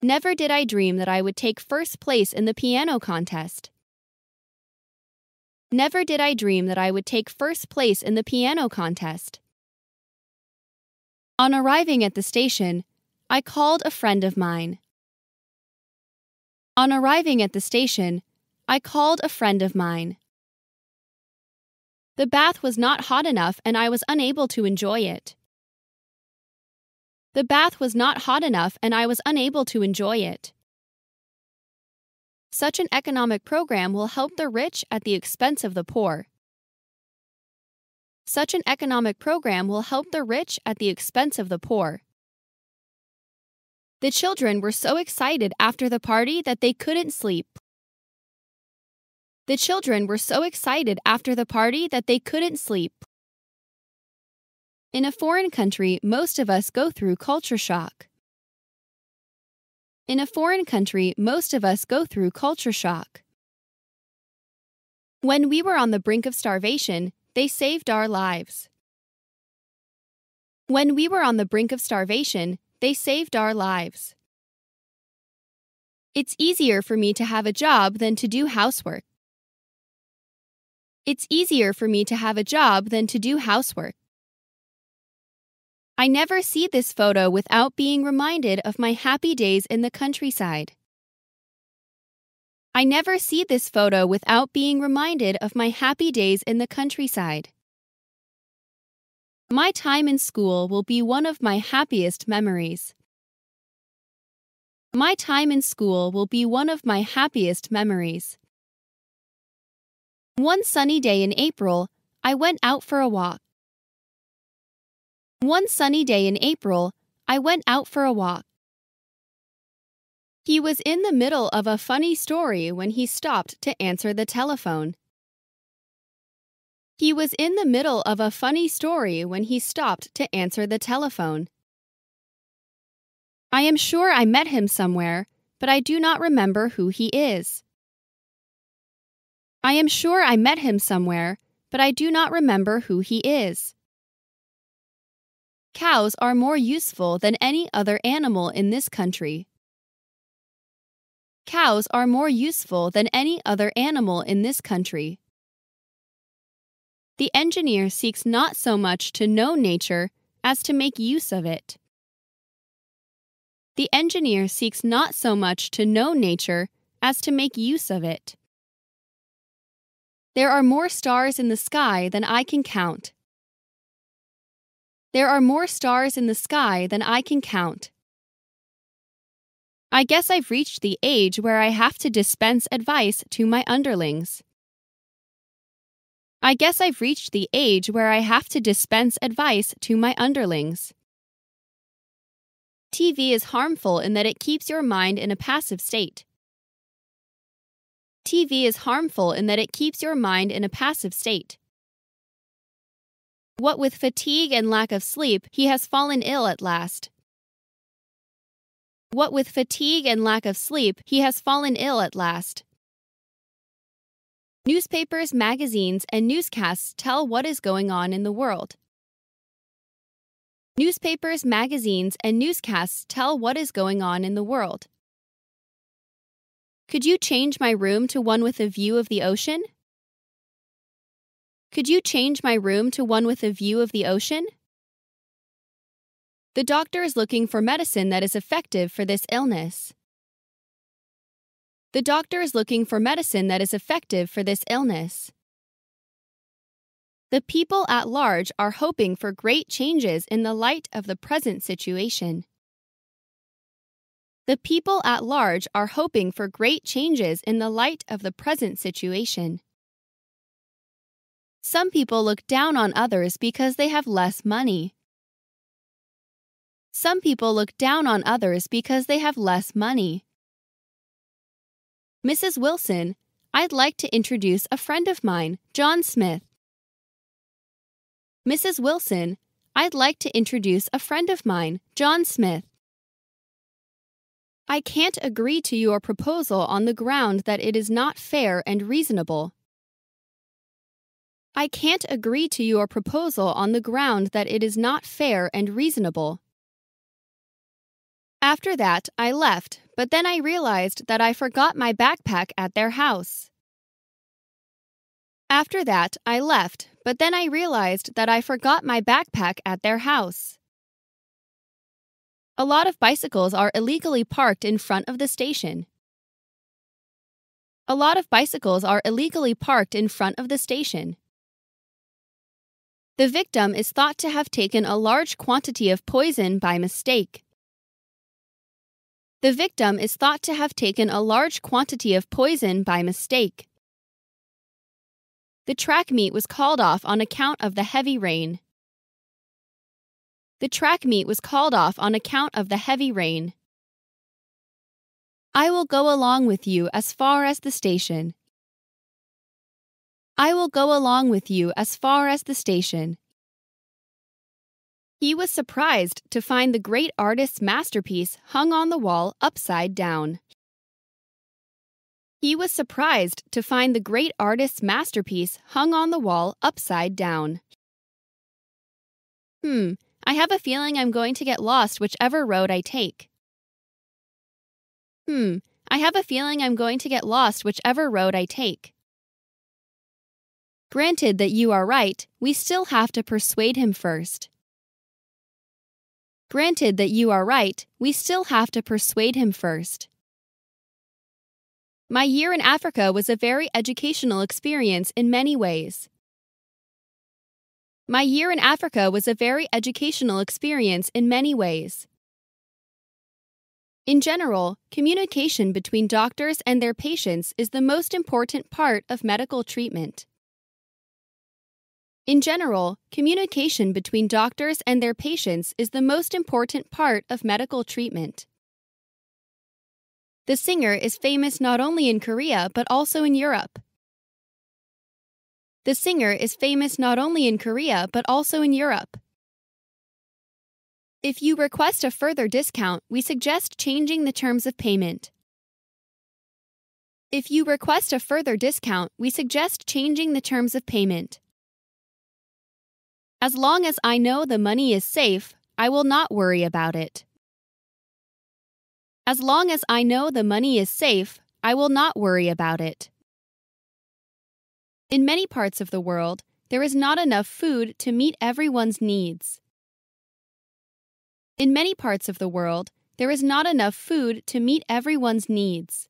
Never did I dream that I would take first place in the piano contest. Never did I dream that I would take first place in the piano contest. On arriving at the station, I called a friend of mine. On arriving at the station, I called a friend of mine. The bath was not hot enough and I was unable to enjoy it. The bath was not hot enough and I was unable to enjoy it. Such an economic program will help the rich at the expense of the poor. Such an economic program will help the rich at the expense of the poor. The children were so excited after the party that they couldn't sleep. The children were so excited after the party that they couldn't sleep. In a foreign country, most of us go through culture shock. In a foreign country, most of us go through culture shock. When we were on the brink of starvation, they saved our lives. When we were on the brink of starvation, they saved our lives. It's easier for me to have a job than to do housework. It's easier for me to have a job than to do housework. I never see this photo without being reminded of my happy days in the countryside. I never see this photo without being reminded of my happy days in the countryside. My time in school will be one of my happiest memories. My time in school will be one of my happiest memories. One sunny day in April, I went out for a walk. One sunny day in April, I went out for a walk. He was in the middle of a funny story when he stopped to answer the telephone. He was in the middle of a funny story when he stopped to answer the telephone. I am sure I met him somewhere, but I do not remember who he is. I am sure I met him somewhere, but I do not remember who he is. Cows are more useful than any other animal in this country. Cows are more useful than any other animal in this country. The engineer seeks not so much to know nature as to make use of it. The engineer seeks not so much to know nature as to make use of it. There are more stars in the sky than I can count. There are more stars in the sky than I can count. I guess I've reached the age where I have to dispense advice to my underlings. I guess I've reached the age where I have to dispense advice to my underlings. TV is harmful in that it keeps your mind in a passive state. TV is harmful in that it keeps your mind in a passive state. What with fatigue and lack of sleep, he has fallen ill at last. What with fatigue and lack of sleep, he has fallen ill at last. Newspapers, magazines, and newscasts tell what is going on in the world. Newspapers, magazines, and newscasts tell what is going on in the world. Could you change my room to one with a view of the ocean? Could you change my room to one with a view of the ocean? The doctor is looking for medicine that is effective for this illness. The doctor is looking for medicine that is effective for this illness. The people at large are hoping for great changes in the light of the present situation. The people at large are hoping for great changes in the light of the present situation. Some people look down on others because they have less money. Some people look down on others because they have less money. Mrs. Wilson, I'd like to introduce a friend of mine, John Smith. Mrs. Wilson, I'd like to introduce a friend of mine, John Smith. I can't agree to your proposal on the ground that it is not fair and reasonable. I can't agree to your proposal on the ground that it is not fair and reasonable. After that, I left, but then I realized that I forgot my backpack at their house. After that, I left, but then I realized that I forgot my backpack at their house. A lot of bicycles are illegally parked in front of the station. A lot of bicycles are illegally parked in front of the station. The victim is thought to have taken a large quantity of poison by mistake. The victim is thought to have taken a large quantity of poison by mistake. The track meet was called off on account of the heavy rain. The track meet was called off on account of the heavy rain. I will go along with you as far as the station. I will go along with you as far as the station. He was surprised to find the great artist's masterpiece hung on the wall upside down. He was surprised to find the great artist's masterpiece hung on the wall upside down. Hmm, I have a feeling I'm going to get lost whichever road I take. Hmm, I have a feeling I'm going to get lost whichever road I take. Granted that you are right, we still have to persuade him first. Granted that you are right, we still have to persuade him first. My year in Africa was a very educational experience in many ways. My year in Africa was a very educational experience in many ways. In general, communication between doctors and their patients is the most important part of medical treatment. In general, communication between doctors and their patients is the most important part of medical treatment. The singer is famous not only in Korea but also in Europe. The singer is famous not only in Korea but also in Europe. If you request a further discount, we suggest changing the terms of payment. If you request a further discount, we suggest changing the terms of payment. As long as I know the money is safe, I will not worry about it. As long as I know the money is safe, I will not worry about it. In many parts of the world, there is not enough food to meet everyone's needs. In many parts of the world, there is not enough food to meet everyone's needs.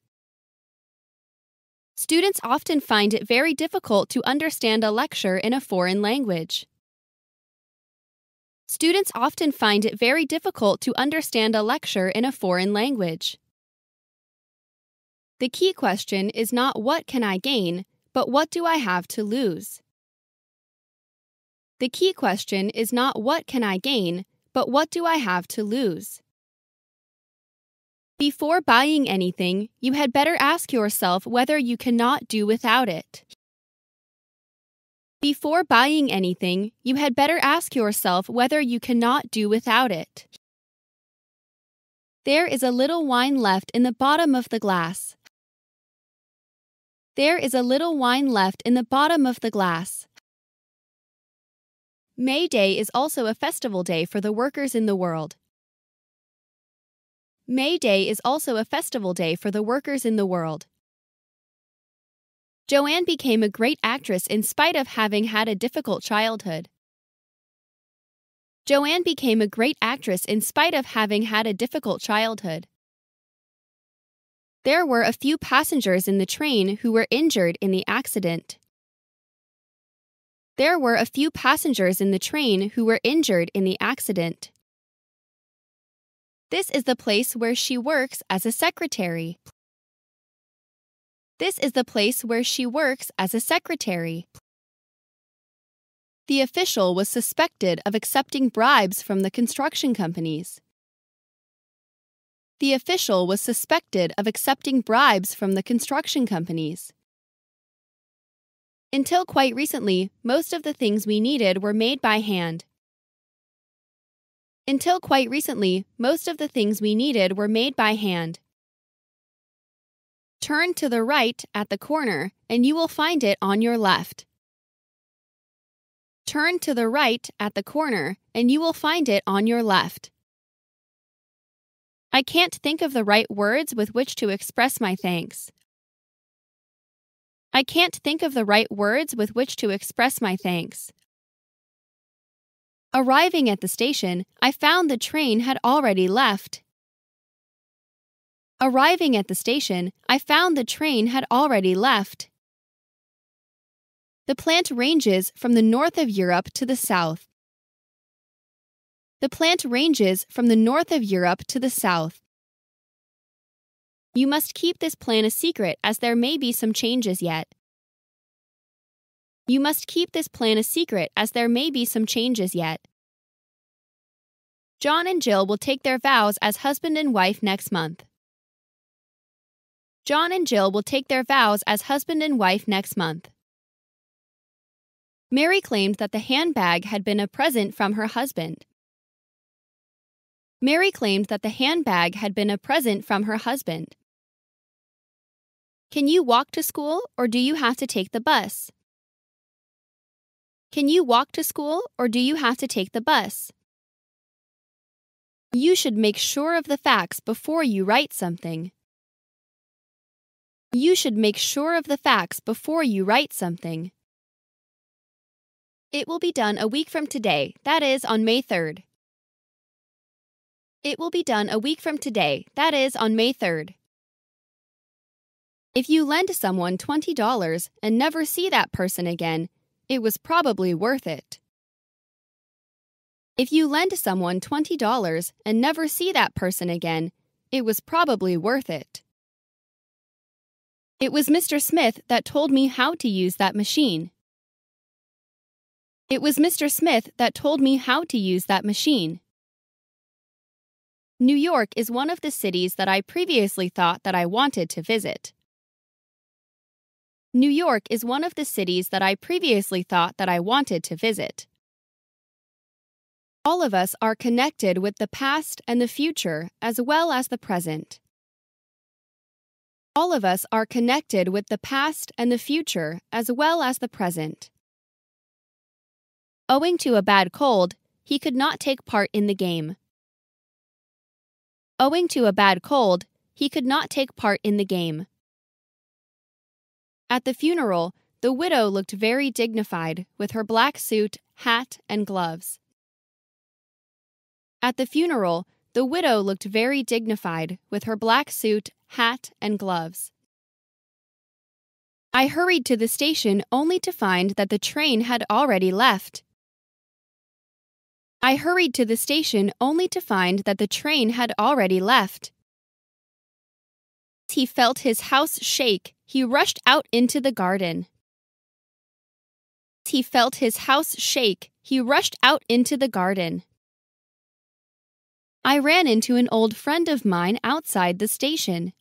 Students often find it very difficult to understand a lecture in a foreign language. Students often find it very difficult to understand a lecture in a foreign language. The key question is not what can I gain, but what do I have to lose? The key question is not what can I gain, but what do I have to lose? Before buying anything, you had better ask yourself whether you cannot do without it. Before buying anything, you had better ask yourself whether you cannot do without it. There is a little wine left in the bottom of the glass. There is a little wine left in the bottom of the glass. May Day is also a festival day for the workers in the world. May Day is also a festival day for the workers in the world. Joanne became a great actress in spite of having had a difficult childhood. Joanne became a great actress in spite of having had a difficult childhood. There were a few passengers in the train who were injured in the accident. There were a few passengers in the train who were injured in the accident. This is the place where she works as a secretary. This is the place where she works as a secretary. The official was suspected of accepting bribes from the construction companies. The official was suspected of accepting bribes from the construction companies. Until quite recently, most of the things we needed were made by hand. Until quite recently, most of the things we needed were made by hand. Turn to the right at the corner and you will find it on your left. Turn to the right at the corner and you will find it on your left. I can't think of the right words with which to express my thanks. I can't think of the right words with which to express my thanks. Arriving at the station, I found the train had already left. Arriving at the station, I found the train had already left. The plant ranges from the north of Europe to the south. The plant ranges from the north of Europe to the south. You must keep this plan a secret as there may be some changes yet. You must keep this plan a secret as there may be some changes yet. John and Jill will take their vows as husband and wife next month. John and Jill will take their vows as husband and wife next month. Mary claimed that the handbag had been a present from her husband. Mary claimed that the handbag had been a present from her husband. Can you walk to school or do you have to take the bus? Can you walk to school or do you have to take the bus? You should make sure of the facts before you write something. You should make sure of the facts before you write something. It will be done a week from today, that is, on May 3rd. It will be done a week from today, that is, on May 3rd. If you lend someone $20 and never see that person again, it was probably worth it. If you lend someone $20 and never see that person again, it was probably worth it. It was Mr. Smith that told me how to use that machine. It was Mr. Smith that told me how to use that machine. New York is one of the cities that I previously thought that I wanted to visit. New York is one of the cities that I previously thought that I wanted to visit. All of us are connected with the past and the future as well as the present. All of us are connected with the past and the future as well as the present. Owing to a bad cold, he could not take part in the game. Owing to a bad cold, he could not take part in the game. At the funeral, the widow looked very dignified with her black suit, hat, and gloves. At the funeral, the widow looked very dignified with her black suit, hat, and gloves. I hurried to the station only to find that the train had already left. I hurried to the station only to find that the train had already left. He felt his house shake. He rushed out into the garden. He felt his house shake. He rushed out into the garden. I ran into an old friend of mine outside the station.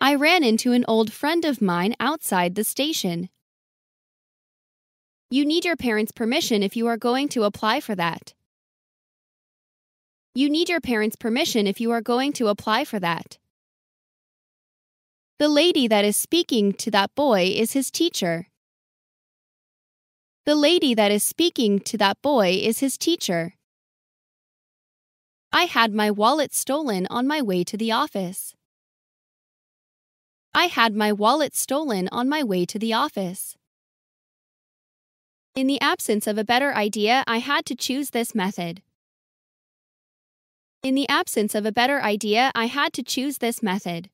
I ran into an old friend of mine outside the station. You need your parents' permission if you are going to apply for that. You need your parents' permission if you are going to apply for that. The lady that is speaking to that boy is his teacher. The lady that is speaking to that boy is his teacher. I had my wallet stolen on my way to the office. I had my wallet stolen on my way to the office. In the absence of a better idea, I had to choose this method. In the absence of a better idea, I had to choose this method.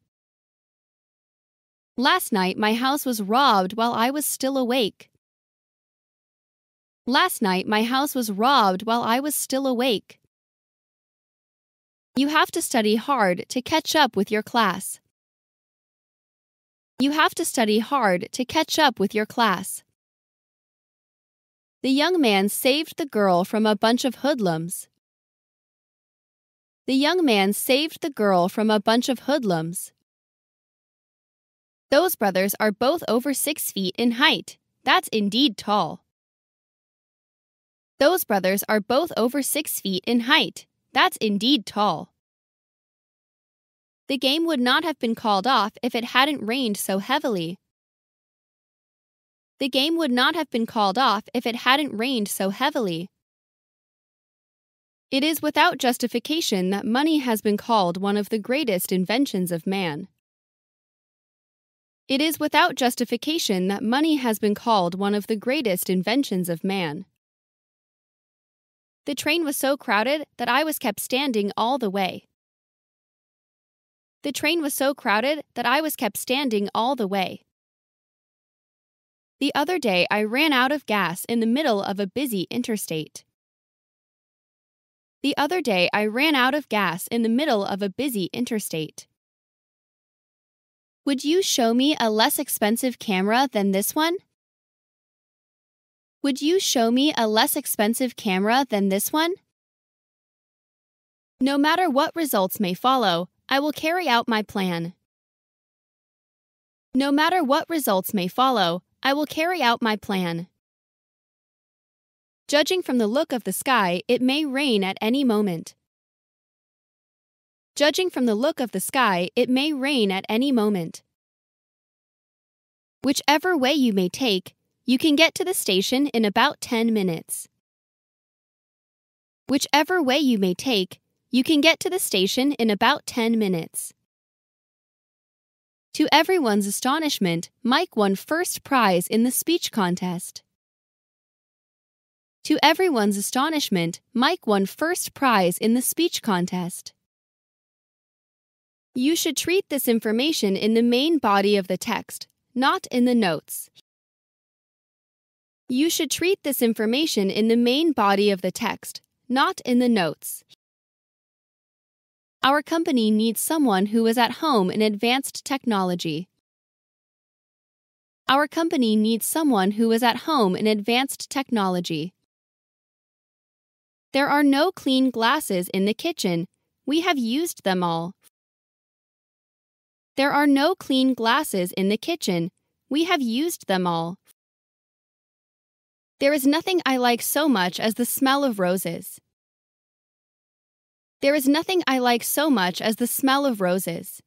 Last night, my house was robbed while I was still awake. Last night, my house was robbed while I was still awake. You have to study hard to catch up with your class. You have to study hard to catch up with your class. The young man saved the girl from a bunch of hoodlums. The young man saved the girl from a bunch of hoodlums. Those brothers are both over six feet in height. That's indeed tall. Those brothers are both over six feet in height. That's indeed tall. The game would not have been called off if it hadn't rained so heavily. The game would not have been called off if it hadn't rained so heavily. It is without justification that money has been called one of the greatest inventions of man. It is without justification that money has been called one of the greatest inventions of man. The train was so crowded that I was kept standing all the way. The train was so crowded that I was kept standing all the way. The other day, I ran out of gas in the middle of a busy interstate. The other day, I ran out of gas in the middle of a busy interstate. Would you show me a less expensive camera than this one? Would you show me a less expensive camera than this one? No matter what results may follow, I will carry out my plan. No matter what results may follow, I will carry out my plan. Judging from the look of the sky, it may rain at any moment. Judging from the look of the sky, it may rain at any moment. Whichever way you may take, you can get to the station in about 10 minutes. Whichever way you may take, you can get to the station in about 10 minutes. To everyone's astonishment, Mike won first prize in the speech contest. To everyone's astonishment, Mike won first prize in the speech contest. You should treat this information in the main body of the text, not in the notes. You should treat this information in the main body of the text, not in the notes. Our company needs someone who is at home in advanced technology. Our company needs someone who is at home in advanced technology. There are no clean glasses in the kitchen. We have used them all. There are no clean glasses in the kitchen. We have used them all. There is nothing I like so much as the smell of roses. There is nothing I like so much as the smell of roses.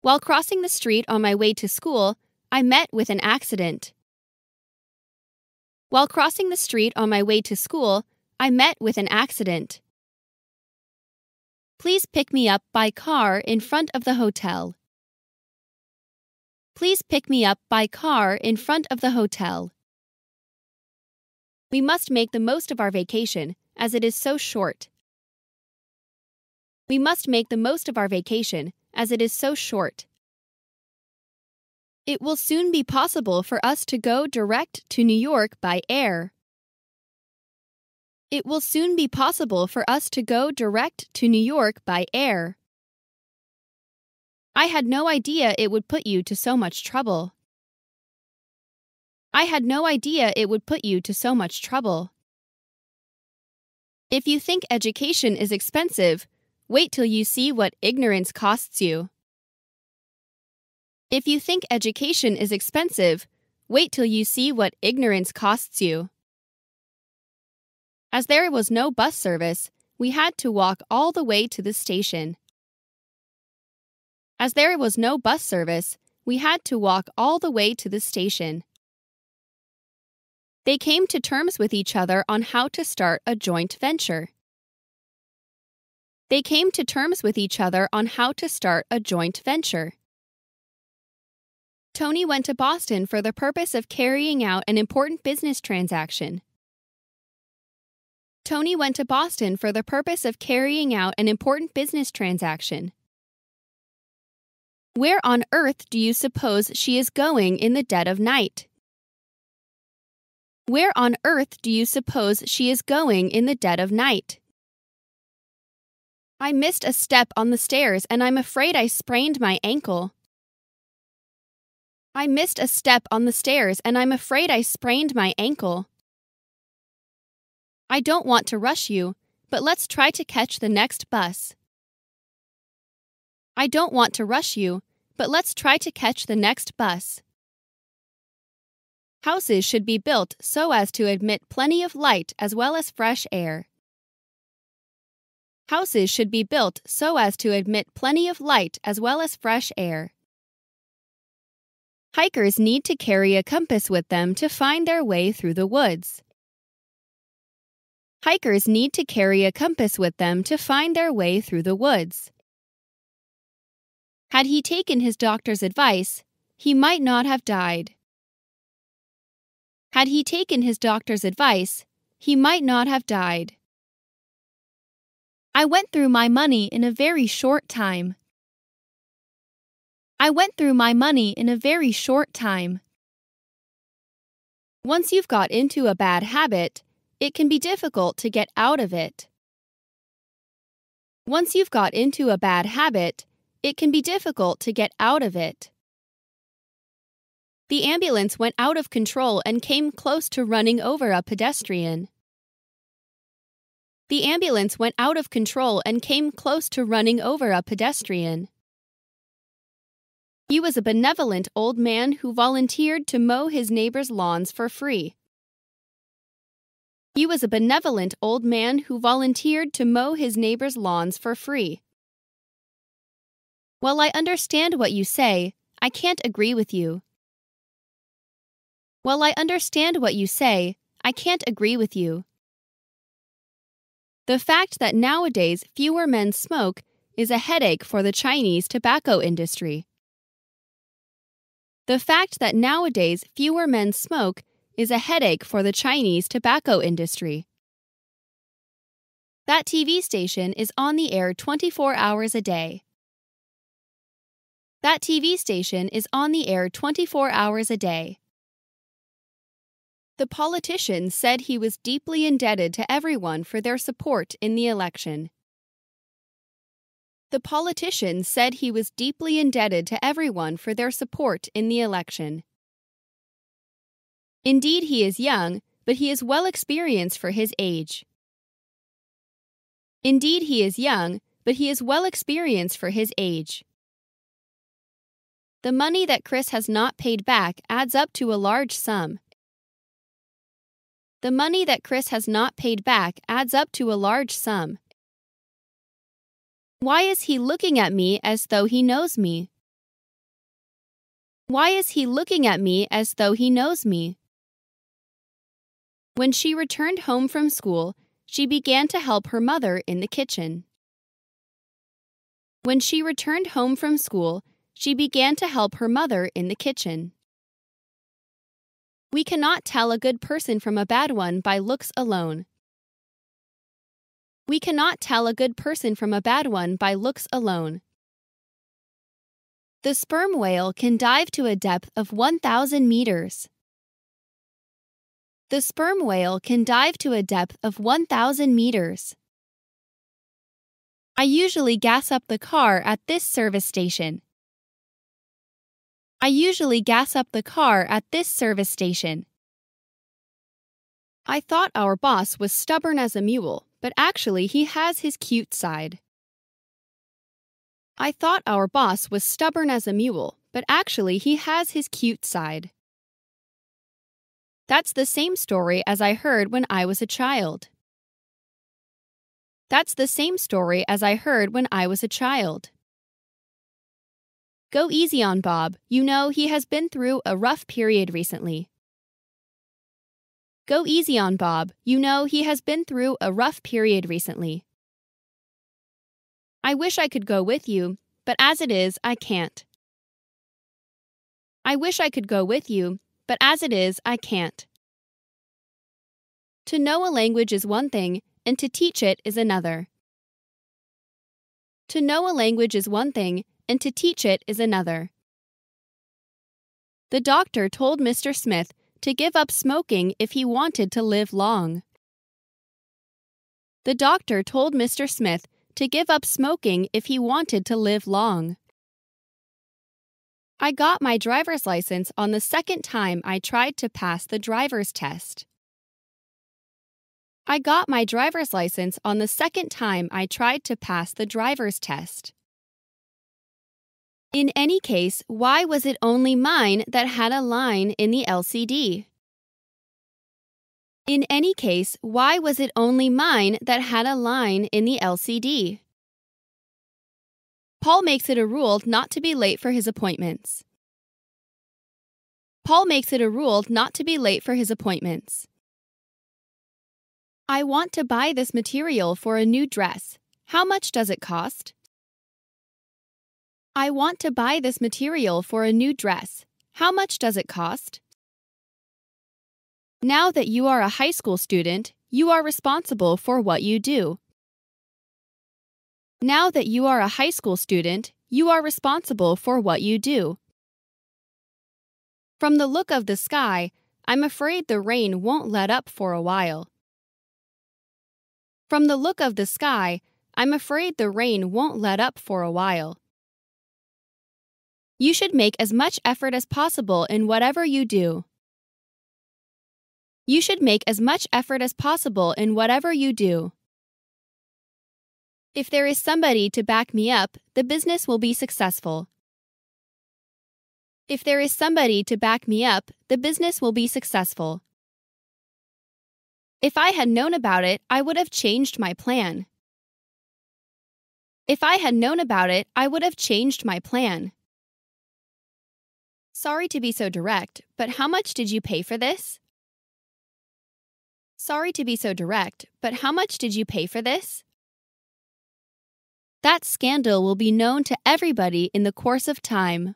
While crossing the street on my way to school, I met with an accident. While crossing the street on my way to school, I met with an accident. Please pick me up by car in front of the hotel. Please pick me up by car in front of the hotel. We must make the most of our vacation, as it is so short. We must make the most of our vacation, as it is so short. It will soon be possible for us to go direct to New York by air. It will soon be possible for us to go direct to New York by air. I had no idea it would put you to so much trouble. I had no idea it would put you to so much trouble. If you think education is expensive, wait till you see what ignorance costs you. If you think education is expensive, wait till you see what ignorance costs you. As there was no bus service, we had to walk all the way to the station. As there was no bus service, we had to walk all the way to the station. They came to terms with each other on how to start a joint venture. They came to terms with each other on how to start a joint venture. Tony went to Boston for the purpose of carrying out an important business transaction. Tony went to Boston for the purpose of carrying out an important business transaction. Where on earth do you suppose she is going in the dead of night? Where on earth do you suppose she is going in the dead of night? I missed a step on the stairs and I'm afraid I sprained my ankle. I missed a step on the stairs and I'm afraid I sprained my ankle. I don't want to rush you, but let's try to catch the next bus. I don't want to rush you, but let's try to catch the next bus. Houses should be built so as to admit plenty of light as well as fresh air. Houses should be built so as to admit plenty of light as well as fresh air. Hikers need to carry a compass with them to find their way through the woods. Hikers need to carry a compass with them to find their way through the woods. Had he taken his doctor's advice, he might not have died. Had he taken his doctor's advice, he might not have died. I went through my money in a very short time. I went through my money in a very short time. Once you've got into a bad habit, it can be difficult to get out of it. Once you've got into a bad habit, it can be difficult to get out of it. The ambulance went out of control and came close to running over a pedestrian. The ambulance went out of control and came close to running over a pedestrian. He was a benevolent old man who volunteered to mow his neighbor's lawns for free. He was a benevolent old man who volunteered to mow his neighbor's lawns for free. While I understand what you say, I can't agree with you. While I understand what you say, I can't agree with you. The fact that nowadays fewer men smoke is a headache for the Chinese tobacco industry. The fact that nowadays fewer men smoke is a headache for the Chinese tobacco industry. That TV station is on the air 24 hours a day. That TV station is on the air 24 hours a day. The politician said he was deeply indebted to everyone for their support in the election. The politician said he was deeply indebted to everyone for their support in the election. Indeed, he is young, but he is well experienced for his age. Indeed, he is young, but he is well experienced for his age. The money that Chris has not paid back adds up to a large sum. The money that Chris has not paid back adds up to a large sum. Why is he looking at me as though he knows me? Why is he looking at me as though he knows me? When she returned home from school, she began to help her mother in the kitchen. When she returned home from school, she began to help her mother in the kitchen. We cannot tell a good person from a bad one by looks alone. We cannot tell a good person from a bad one by looks alone. The sperm whale can dive to a depth of 1,000 meters. The sperm whale can dive to a depth of 1,000 meters. I usually gas up the car at this service station. I usually gas up the car at this service station. I thought our boss was stubborn as a mule, but actually he has his cute side. I thought our boss was stubborn as a mule, but actually he has his cute side. That's the same story as I heard when I was a child. That's the same story as I heard when I was a child. Go easy on Bob. You know he has been through a rough period recently. Go easy on Bob. You know he has been through a rough period recently. I wish I could go with you, but as it is, I can't. I wish I could go with you, but as it is, I can't. To know a language is one thing, and to teach it is another. To know a language is one thing, and to teach it is another. The doctor told Mr. Smith to give up smoking if he wanted to live long. The doctor told Mr. Smith to give up smoking if he wanted to live long. I got my driver's license on the second time I tried to pass the driver's test. I got my driver's license on the second time I tried to pass the driver's test. In any case, why was it only mine that had a line in the LCD? In any case, why was it only mine that had a line in the LCD? Paul makes it a rule not to be late for his appointments. Paul makes it a rule not to be late for his appointments. I want to buy this material for a new dress. How much does it cost? I want to buy this material for a new dress. How much does it cost? Now that you are a high school student, you are responsible for what you do. Now that you are a high school student, you are responsible for what you do. From the look of the sky, I'm afraid the rain won't let up for a while. From the look of the sky, I'm afraid the rain won't let up for a while. You should make as much effort as possible in whatever you do. You should make as much effort as possible in whatever you do. If there is somebody to back me up, the business will be successful. If there is somebody to back me up, the business will be successful. If I had known about it, I would have changed my plan. If I had known about it, I would have changed my plan. Sorry to be so direct, but how much did you pay for this? Sorry to be so direct, but how much did you pay for this? That scandal will be known to everybody in the course of time.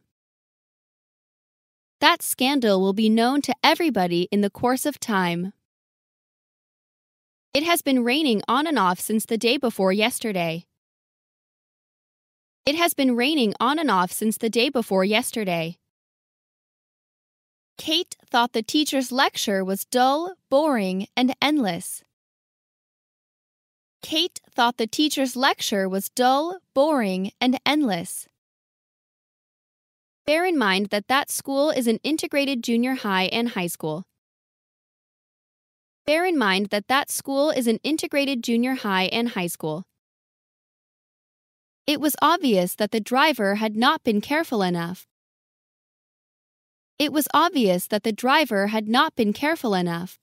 That scandal will be known to everybody in the course of time. It has been raining on and off since the day before yesterday. It has been raining on and off since the day before yesterday. Kate thought the teacher's lecture was dull, boring, and endless. Kate thought the teacher's lecture was dull, boring, and endless. Bear in mind that that school is an integrated junior high and high school. Bear in mind that that school is an integrated junior high and high school. It was obvious that the driver had not been careful enough. It was obvious that the driver had not been careful enough.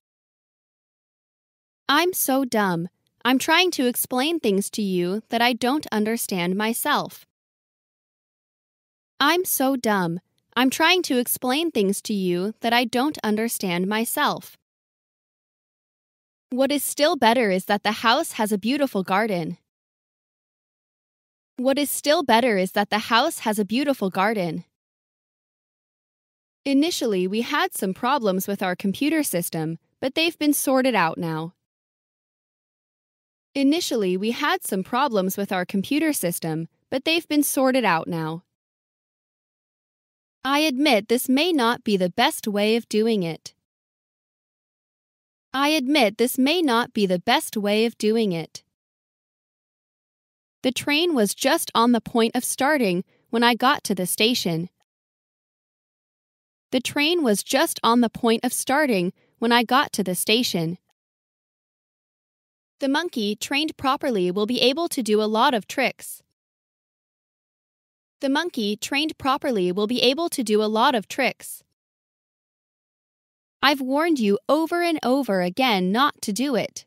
I'm so dumb. I'm trying to explain things to you that I don't understand myself. I'm so dumb. I'm trying to explain things to you that I don't understand myself. What is still better is that the house has a beautiful garden. What is still better is that the house has a beautiful garden. Initially, we had some problems with our computer system, but they've been sorted out now. Initially, we had some problems with our computer system, but they've been sorted out now. I admit this may not be the best way of doing it. I admit this may not be the best way of doing it. The train was just on the point of starting when I got to the station. The train was just on the point of starting when I got to the station. The monkey, trained properly, will be able to do a lot of tricks. The monkey, trained properly, will be able to do a lot of tricks. I've warned you over and over again not to do it.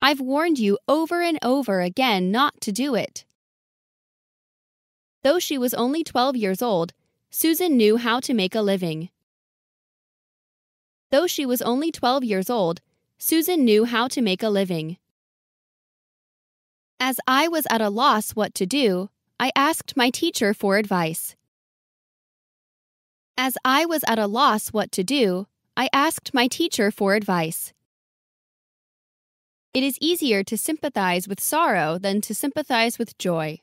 I've warned you over and over again not to do it. Though she was only 12 years old, Susan knew how to make a living. Though she was only 12 years old, Susan knew how to make a living. As I was at a loss what to do, I asked my teacher for advice. As I was at a loss what to do, I asked my teacher for advice. It is easier to sympathize with sorrow than to sympathize with joy.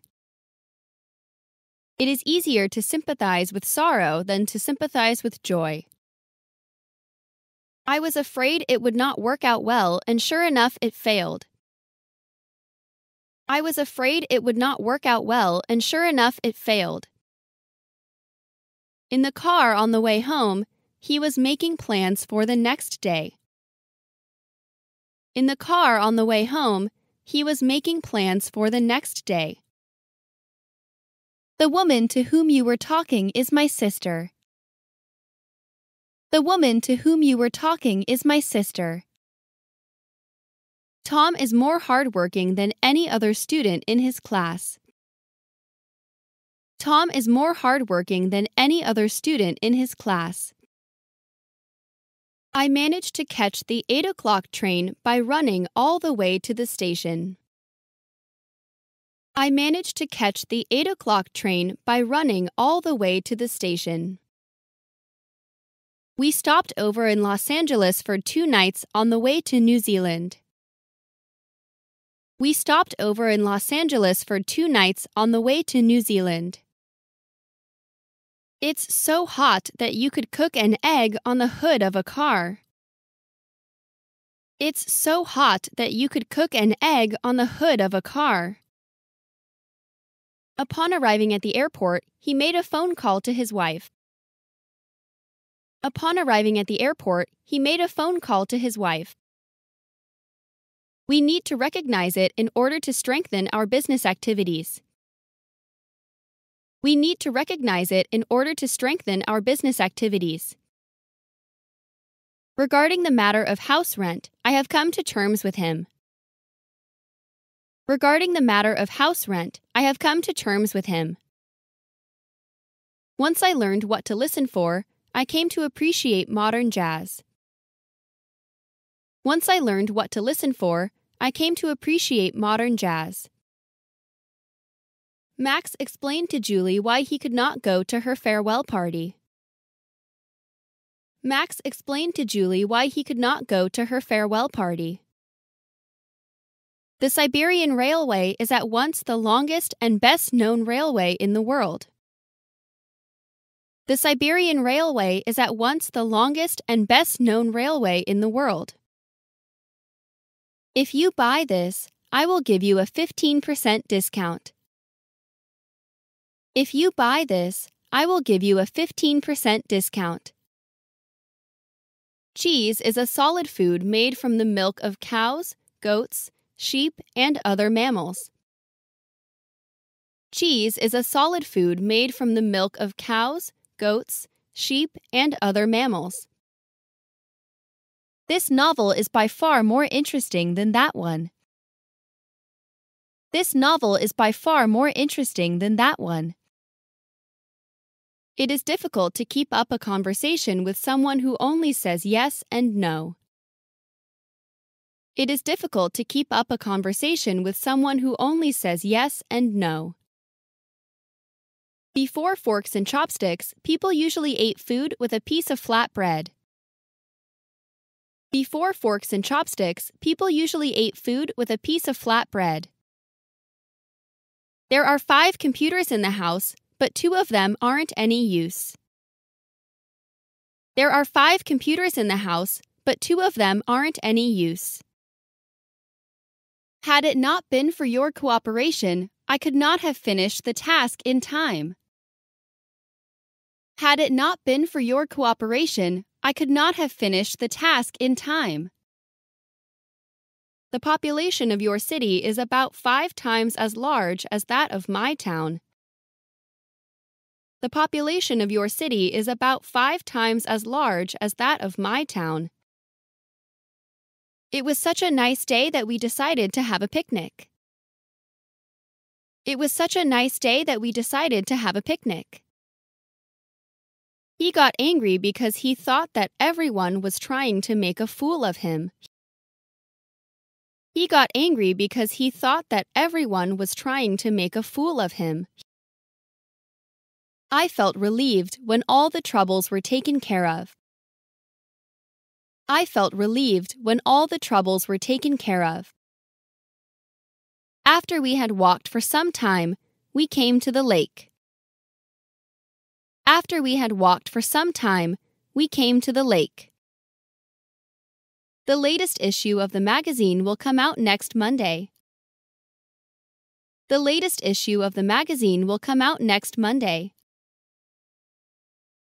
It is easier to sympathize with sorrow than to sympathize with joy. I was afraid it would not work out well, and sure enough, it failed. I was afraid it would not work out well, and sure enough, it failed. In the car on the way home, he was making plans for the next day. In the car on the way home, he was making plans for the next day. The woman to whom you were talking is my sister. The woman to whom you were talking is my sister. Tom is more hardworking than any other student in his class. Tom is more hardworking than any other student in his class. I managed to catch the 8 o'clock train by running all the way to the station. I managed to catch the 8 o'clock train by running all the way to the station. We stopped over in Los Angeles for two nights on the way to New Zealand. We stopped over in Los Angeles for two nights on the way to New Zealand. It's so hot that you could cook an egg on the hood of a car. It's so hot that you could cook an egg on the hood of a car. Upon arriving at the airport, he made a phone call to his wife. Upon arriving at the airport, he made a phone call to his wife. We need to recognize it in order to strengthen our business activities. We need to recognize it in order to strengthen our business activities. Regarding the matter of house rent, I have come to terms with him. Regarding the matter of house rent, I have come to terms with him. Once I learned what to listen for, I came to appreciate modern jazz. Once I learned what to listen for, I came to appreciate modern jazz. Max explained to Julie why he could not go to her farewell party. Max explained to Julie why he could not go to her farewell party. The Siberian Railway is at once the longest and best known railway in the world. The Siberian Railway is at once the longest and best known railway in the world. If you buy this, I will give you a 15% discount. If you buy this, I will give you a 15% discount. Cheese is a solid food made from the milk of cows, goats, sheep, and other mammals. Cheese is a solid food made from the milk of cows, goats, sheep, and other mammals. This novel is by far more interesting than that one. This novel is by far more interesting than that one. It is difficult to keep up a conversation with someone who only says yes and no. It is difficult to keep up a conversation with someone who only says yes and no. Before forks and chopsticks, people usually ate food with a piece of flat bread. Before forks and chopsticks, people usually ate food with a piece of flat bread. There are five computers in the house, but two of them aren't any use. There are five computers in the house, but two of them aren't any use. Had it not been for your cooperation, I could not have finished the task in time. Had it not been for your cooperation, I could not have finished the task in time. The population of your city is about five times as large as that of my town. The population of your city is about five times as large as that of my town. It was such a nice day that we decided to have a picnic. It was such a nice day that we decided to have a picnic. He got angry because he thought that everyone was trying to make a fool of him. He got angry because he thought that everyone was trying to make a fool of him. I felt relieved when all the troubles were taken care of. I felt relieved when all the troubles were taken care of. After we had walked for some time, we came to the lake. After we had walked for some time, we came to the lake. The latest issue of the magazine will come out next Monday. The latest issue of the magazine will come out next Monday.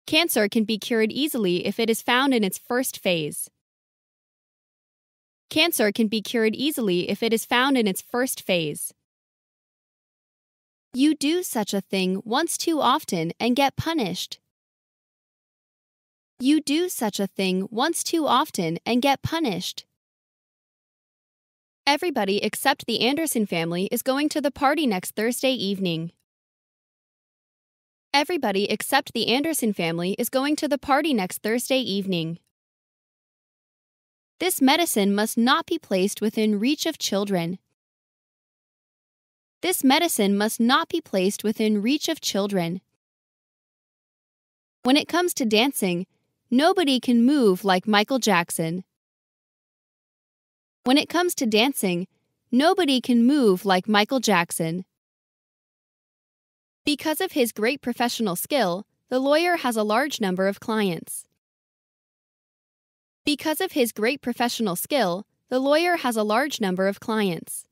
Cancer can be cured easily if it is found in its first phase. Cancer can be cured easily if it is found in its first phase. You do such a thing once too often and get punished. You do such a thing once too often and get punished. Everybody except the Anderson family is going to the party next Thursday evening. Everybody except the Anderson family is going to the party next Thursday evening. This medicine must not be placed within reach of children. This medicine must not be placed within reach of children. When it comes to dancing, nobody can move like Michael Jackson. When it comes to dancing, nobody can move like Michael Jackson. Because of his great professional skill, the lawyer has a large number of clients. Because of his great professional skill, the lawyer has a large number of clients.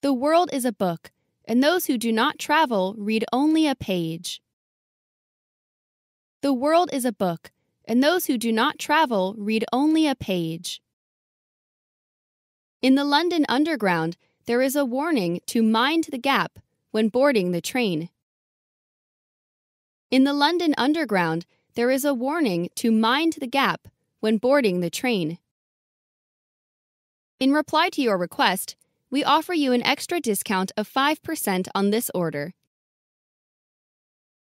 The world is a book, and those who do not travel read only a page. The world is a book, and those who do not travel read only a page. In the London Underground, there is a warning to mind the gap when boarding the train. In the London Underground, there is a warning to mind the gap when boarding the train. In reply to your request, we offer you an extra discount of 5% on this order.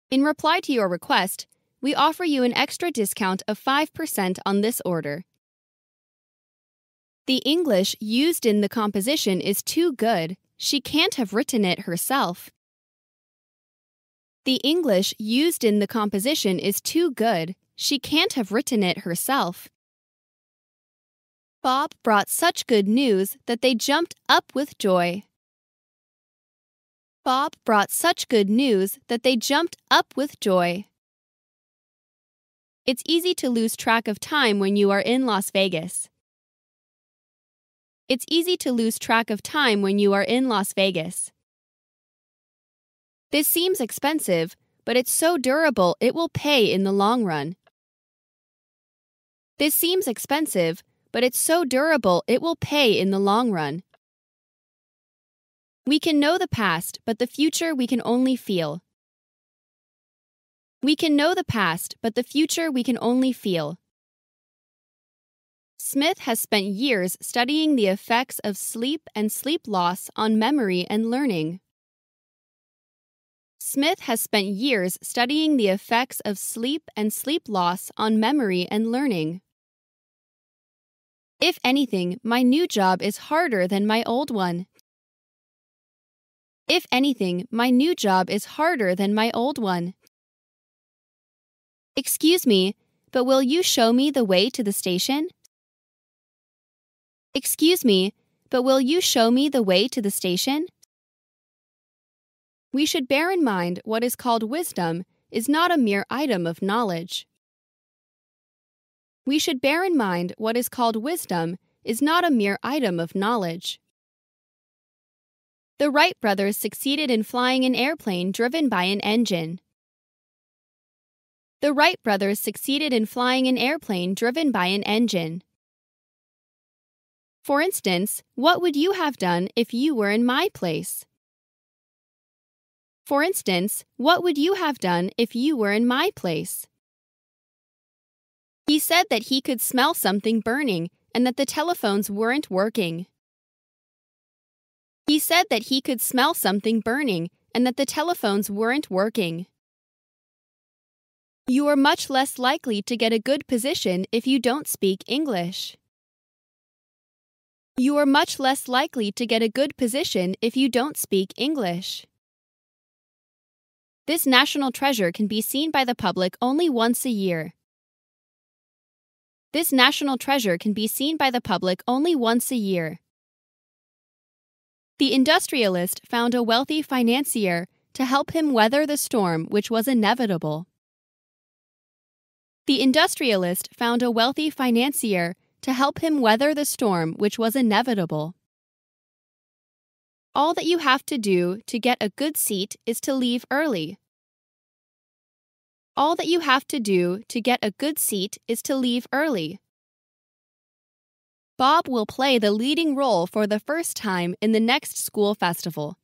In reply to your request, we offer you an extra discount of 5% on this order. The English used in the composition is too good. She can't have written it herself. The English used in the composition is too good. She can't have written it herself. Bob brought such good news that they jumped up with joy. Bob brought such good news that they jumped up with joy. It's easy to lose track of time when you are in Las Vegas. It's easy to lose track of time when you are in Las Vegas. This seems expensive, but it's so durable it will pay in the long run. This seems expensive, but it's so durable it will pay in the long run. We can know the past, but the future we can only feel. We can know the past, but the future we can only feel. Smith has spent years studying the effects of sleep and sleep loss on memory and learning. Smith has spent years studying the effects of sleep and sleep loss on memory and learning. If anything, my new job is harder than my old one. If anything, my new job is harder than my old one. Excuse me, but will you show me the way to the station? Excuse me, but will you show me the way to the station? We should bear in mind what is called wisdom is not a mere item of knowledge. We should bear in mind what is called wisdom is not a mere item of knowledge. The Wright brothers succeeded in flying an airplane driven by an engine. The Wright brothers succeeded in flying an airplane driven by an engine. For instance, what would you have done if you were in my place? For instance, what would you have done if you were in my place? He said that he could smell something burning and that the telephones weren't working. He said that he could smell something burning and that the telephones weren't working. You are much less likely to get a good position if you don't speak English. You are much less likely to get a good position if you don't speak English. This national treasure can be seen by the public only once a year. This national treasure can be seen by the public only once a year. The industrialist found a wealthy financier to help him weather the storm which was inevitable. The industrialist found a wealthy financier to help him weather the storm which was inevitable. All that you have to do to get a good seat is to leave early. All that you have to do to get a good seat is to leave early. Bob will play the leading role for the first time in the next school festival.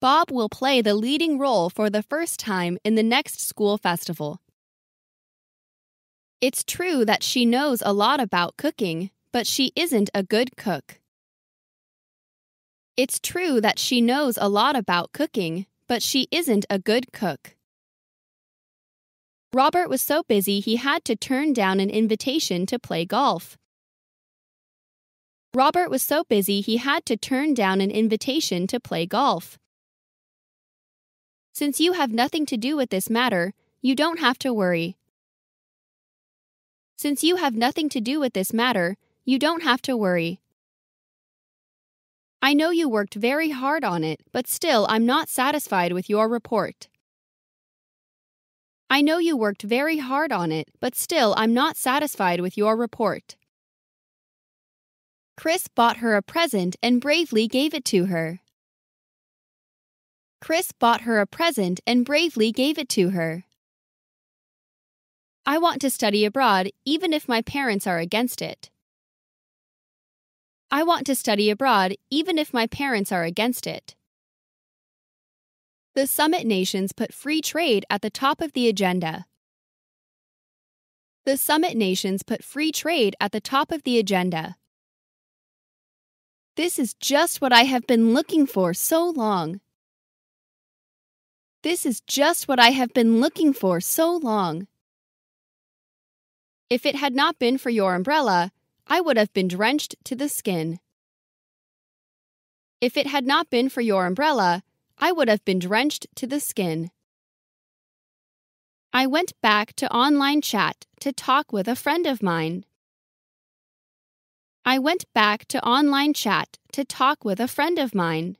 Bob will play the leading role for the first time in the next school festival. It's true that she knows a lot about cooking, but she isn't a good cook. It's true that she knows a lot about cooking, but she isn't a good cook. Robert was so busy he had to turn down an invitation to play golf. Robert was so busy he had to turn down an invitation to play golf. Since you have nothing to do with this matter, you don't have to worry. Since you have nothing to do with this matter, you don't have to worry. I know you worked very hard on it, but still I'm not satisfied with your report. I know you worked very hard on it, but still I'm not satisfied with your report. Chris bought her a present and bravely gave it to her. Chris bought her a present and bravely gave it to her. I want to study abroad even if my parents are against it. I want to study abroad even if my parents are against it. The summit nations put free trade at the top of the agenda. The summit nations put free trade at the top of the agenda. This is just what I have been looking for so long. This is just what I have been looking for so long. If it had not been for your umbrella, I would have been drenched to the skin. If it had not been for your umbrella, I would have been drenched to the skin. I went back to online chat to talk with a friend of mine. I went back to online chat to talk with a friend of mine.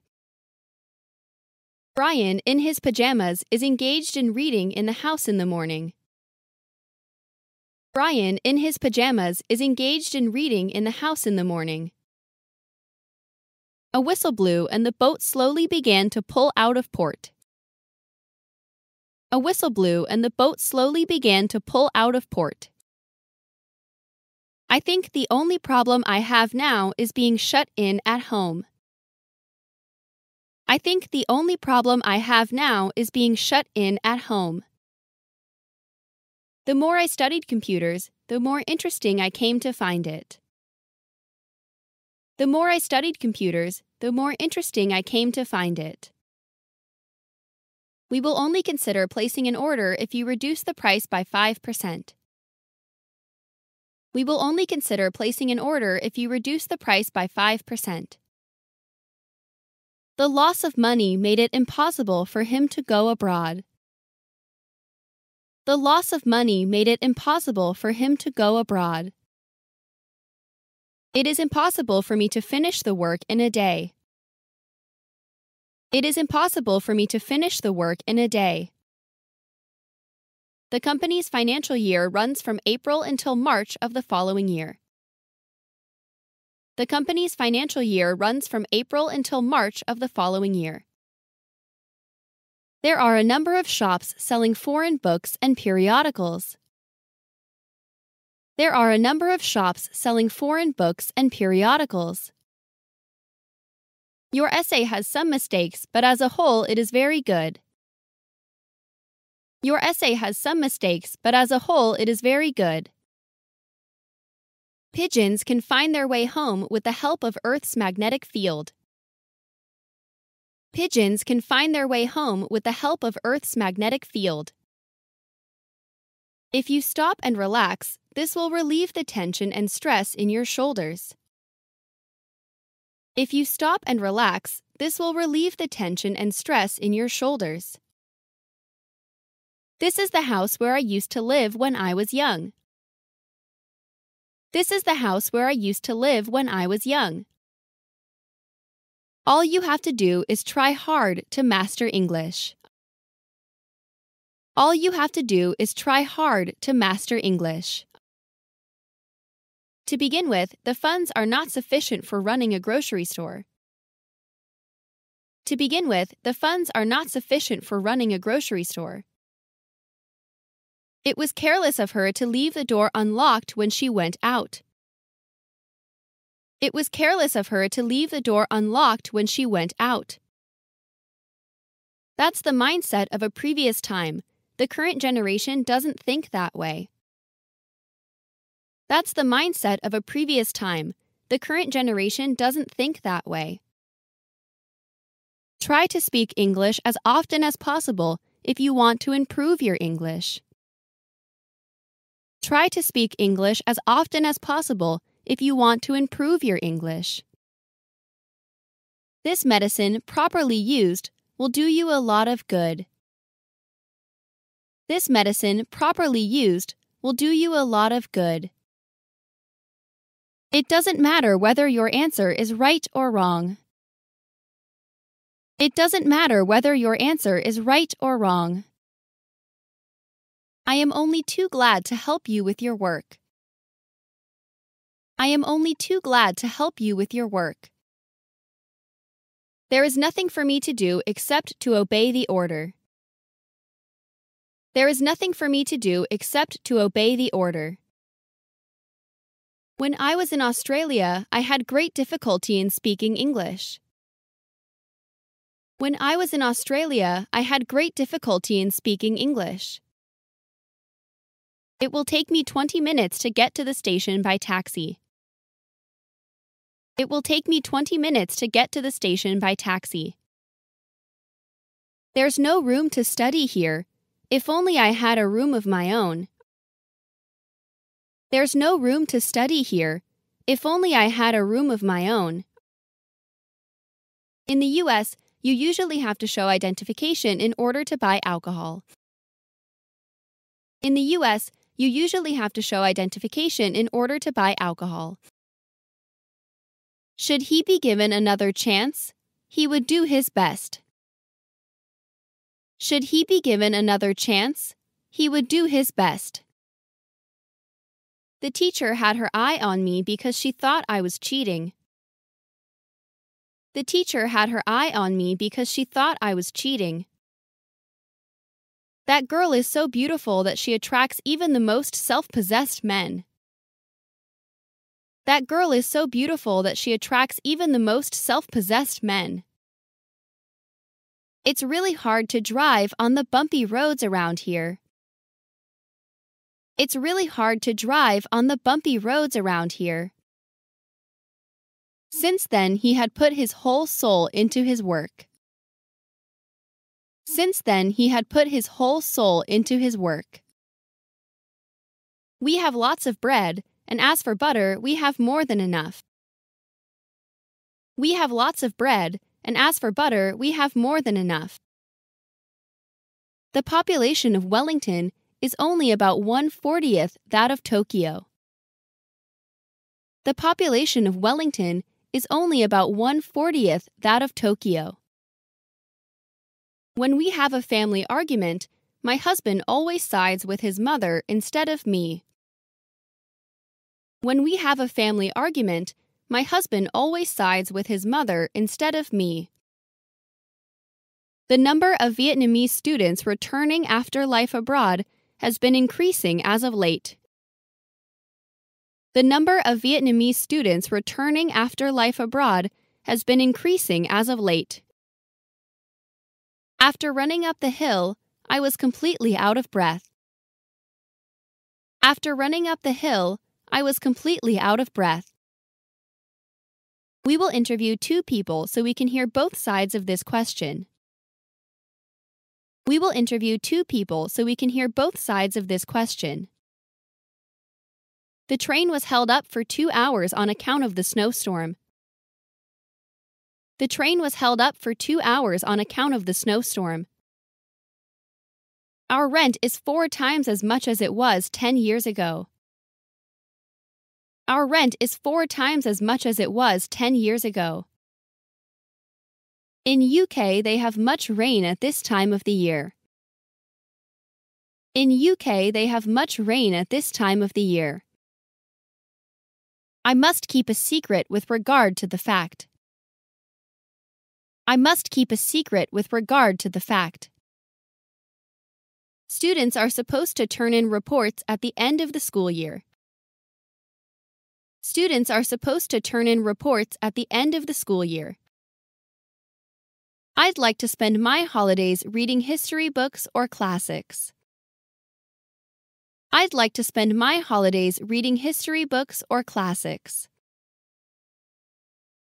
Brian, in his pajamas, is engaged in reading in the house in the morning. Brian, in his pajamas, is engaged in reading in the house in the morning. A whistle blew and the boat slowly began to pull out of port. A whistle blew and the boat slowly began to pull out of port. I think the only problem I have now is being shut in at home. I think the only problem I have now is being shut in at home. The more I studied computers, the more interesting I came to find it. The more I studied computers, the more interesting I came to find it. We will only consider placing an order if you reduce the price by 5%. We will only consider placing an order if you reduce the price by 5%. The loss of money made it impossible for him to go abroad. The loss of money made it impossible for him to go abroad. It is impossible for me to finish the work in a day. It is impossible for me to finish the work in a day. The company's financial year runs from April until March of the following year. The company's financial year runs from April until March of the following year. There are a number of shops selling foreign books and periodicals. There are a number of shops selling foreign books and periodicals. Your essay has some mistakes, but as a whole, it is very good. Your essay has some mistakes, but as a whole, it is very good. Pigeons can find their way home with the help of Earth's magnetic field. Pigeons can find their way home with the help of Earth's magnetic field. If you stop and relax, this will relieve the tension and stress in your shoulders. If you stop and relax, this will relieve the tension and stress in your shoulders. This is the house where I used to live when I was young. This is the house where I used to live when I was young. All you have to do is try hard to master English. All you have to do is try hard to master English. To begin with, the funds are not sufficient for running a grocery store. To begin with, the funds are not sufficient for running a grocery store. It was careless of her to leave the door unlocked when she went out. It was careless of her to leave the door unlocked when she went out. That's the mindset of a previous time. The current generation doesn't think that way. That's the mindset of a previous time. The current generation doesn't think that way. Try to speak English as often as possible if you want to improve your English. Try to speak English as often as possible if you want to improve your English. This medicine, properly used, will do you a lot of good. This medicine, properly used, will do you a lot of good. It doesn't matter whether your answer is right or wrong. It doesn't matter whether your answer is right or wrong. I am only too glad to help you with your work. I am only too glad to help you with your work. There is nothing for me to do except to obey the order. There is nothing for me to do except to obey the order. When I was in Australia, I had great difficulty in speaking English. When I was in Australia, I had great difficulty in speaking English. It will take me 20 minutes to get to the station by taxi. It will take me 20 minutes to get to the station by taxi. There's no room to study here. If only I had a room of my own. There's no room to study here. If only I had a room of my own. In the US, you usually have to show identification in order to buy alcohol. In the US, you usually have to show identification in order to buy alcohol. Should he be given another chance, he would do his best. Should he be given another chance, he would do his best. The teacher had her eye on me because she thought I was cheating. The teacher had her eye on me because she thought I was cheating. That girl is so beautiful that she attracts even the most self possessed men. That girl is so beautiful that she attracts even the most self possessed men. It's really hard to drive on the bumpy roads around here. It's really hard to drive on the bumpy roads around here. Since then, he had put his whole soul into his work. Since then, he had put his whole soul into his work. We have lots of bread, and as for butter, we have more than enough. We have lots of bread, and as for butter, we have more than enough. The population of Wellington is only about one fortieth that of Tokyo. The population of Wellington is only about one fortieth that of Tokyo. When we have a family argument, my husband always sides with his mother instead of me. When we have a family argument, my husband always sides with his mother instead of me. The number of Vietnamese students returning after life abroad has been increasing as of late. The number of Vietnamese students returning after life abroad has been increasing as of late. After running up the hill, I was completely out of breath. After running up the hill, I was completely out of breath. We will interview two people so we can hear both sides of this question. We will interview two people so we can hear both sides of this question. The train was held up for two hours on account of the snowstorm. The train was held up for two hours on account of the snowstorm. Our rent is four times as much as it was 10 years ago. Our rent is four times as much as it was 10 years ago. In UK, they have much rain at this time of the year. In UK, they have much rain at this time of the year. I must keep a secret with regard to the fact. I must keep a secret with regard to the fact. Students are supposed to turn in reports at the end of the school year. Students are supposed to turn in reports at the end of the school year. I'd like to spend my holidays reading history books or classics. I'd like to spend my holidays reading history books or classics.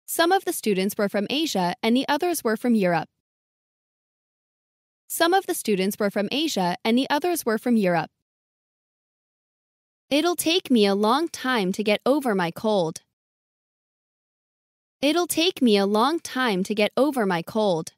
Some of the students were from Asia and the others were from Europe. Some of the students were from Asia and the others were from Europe. It'll take me a long time to get over my cold. It'll take me a long time to get over my cold.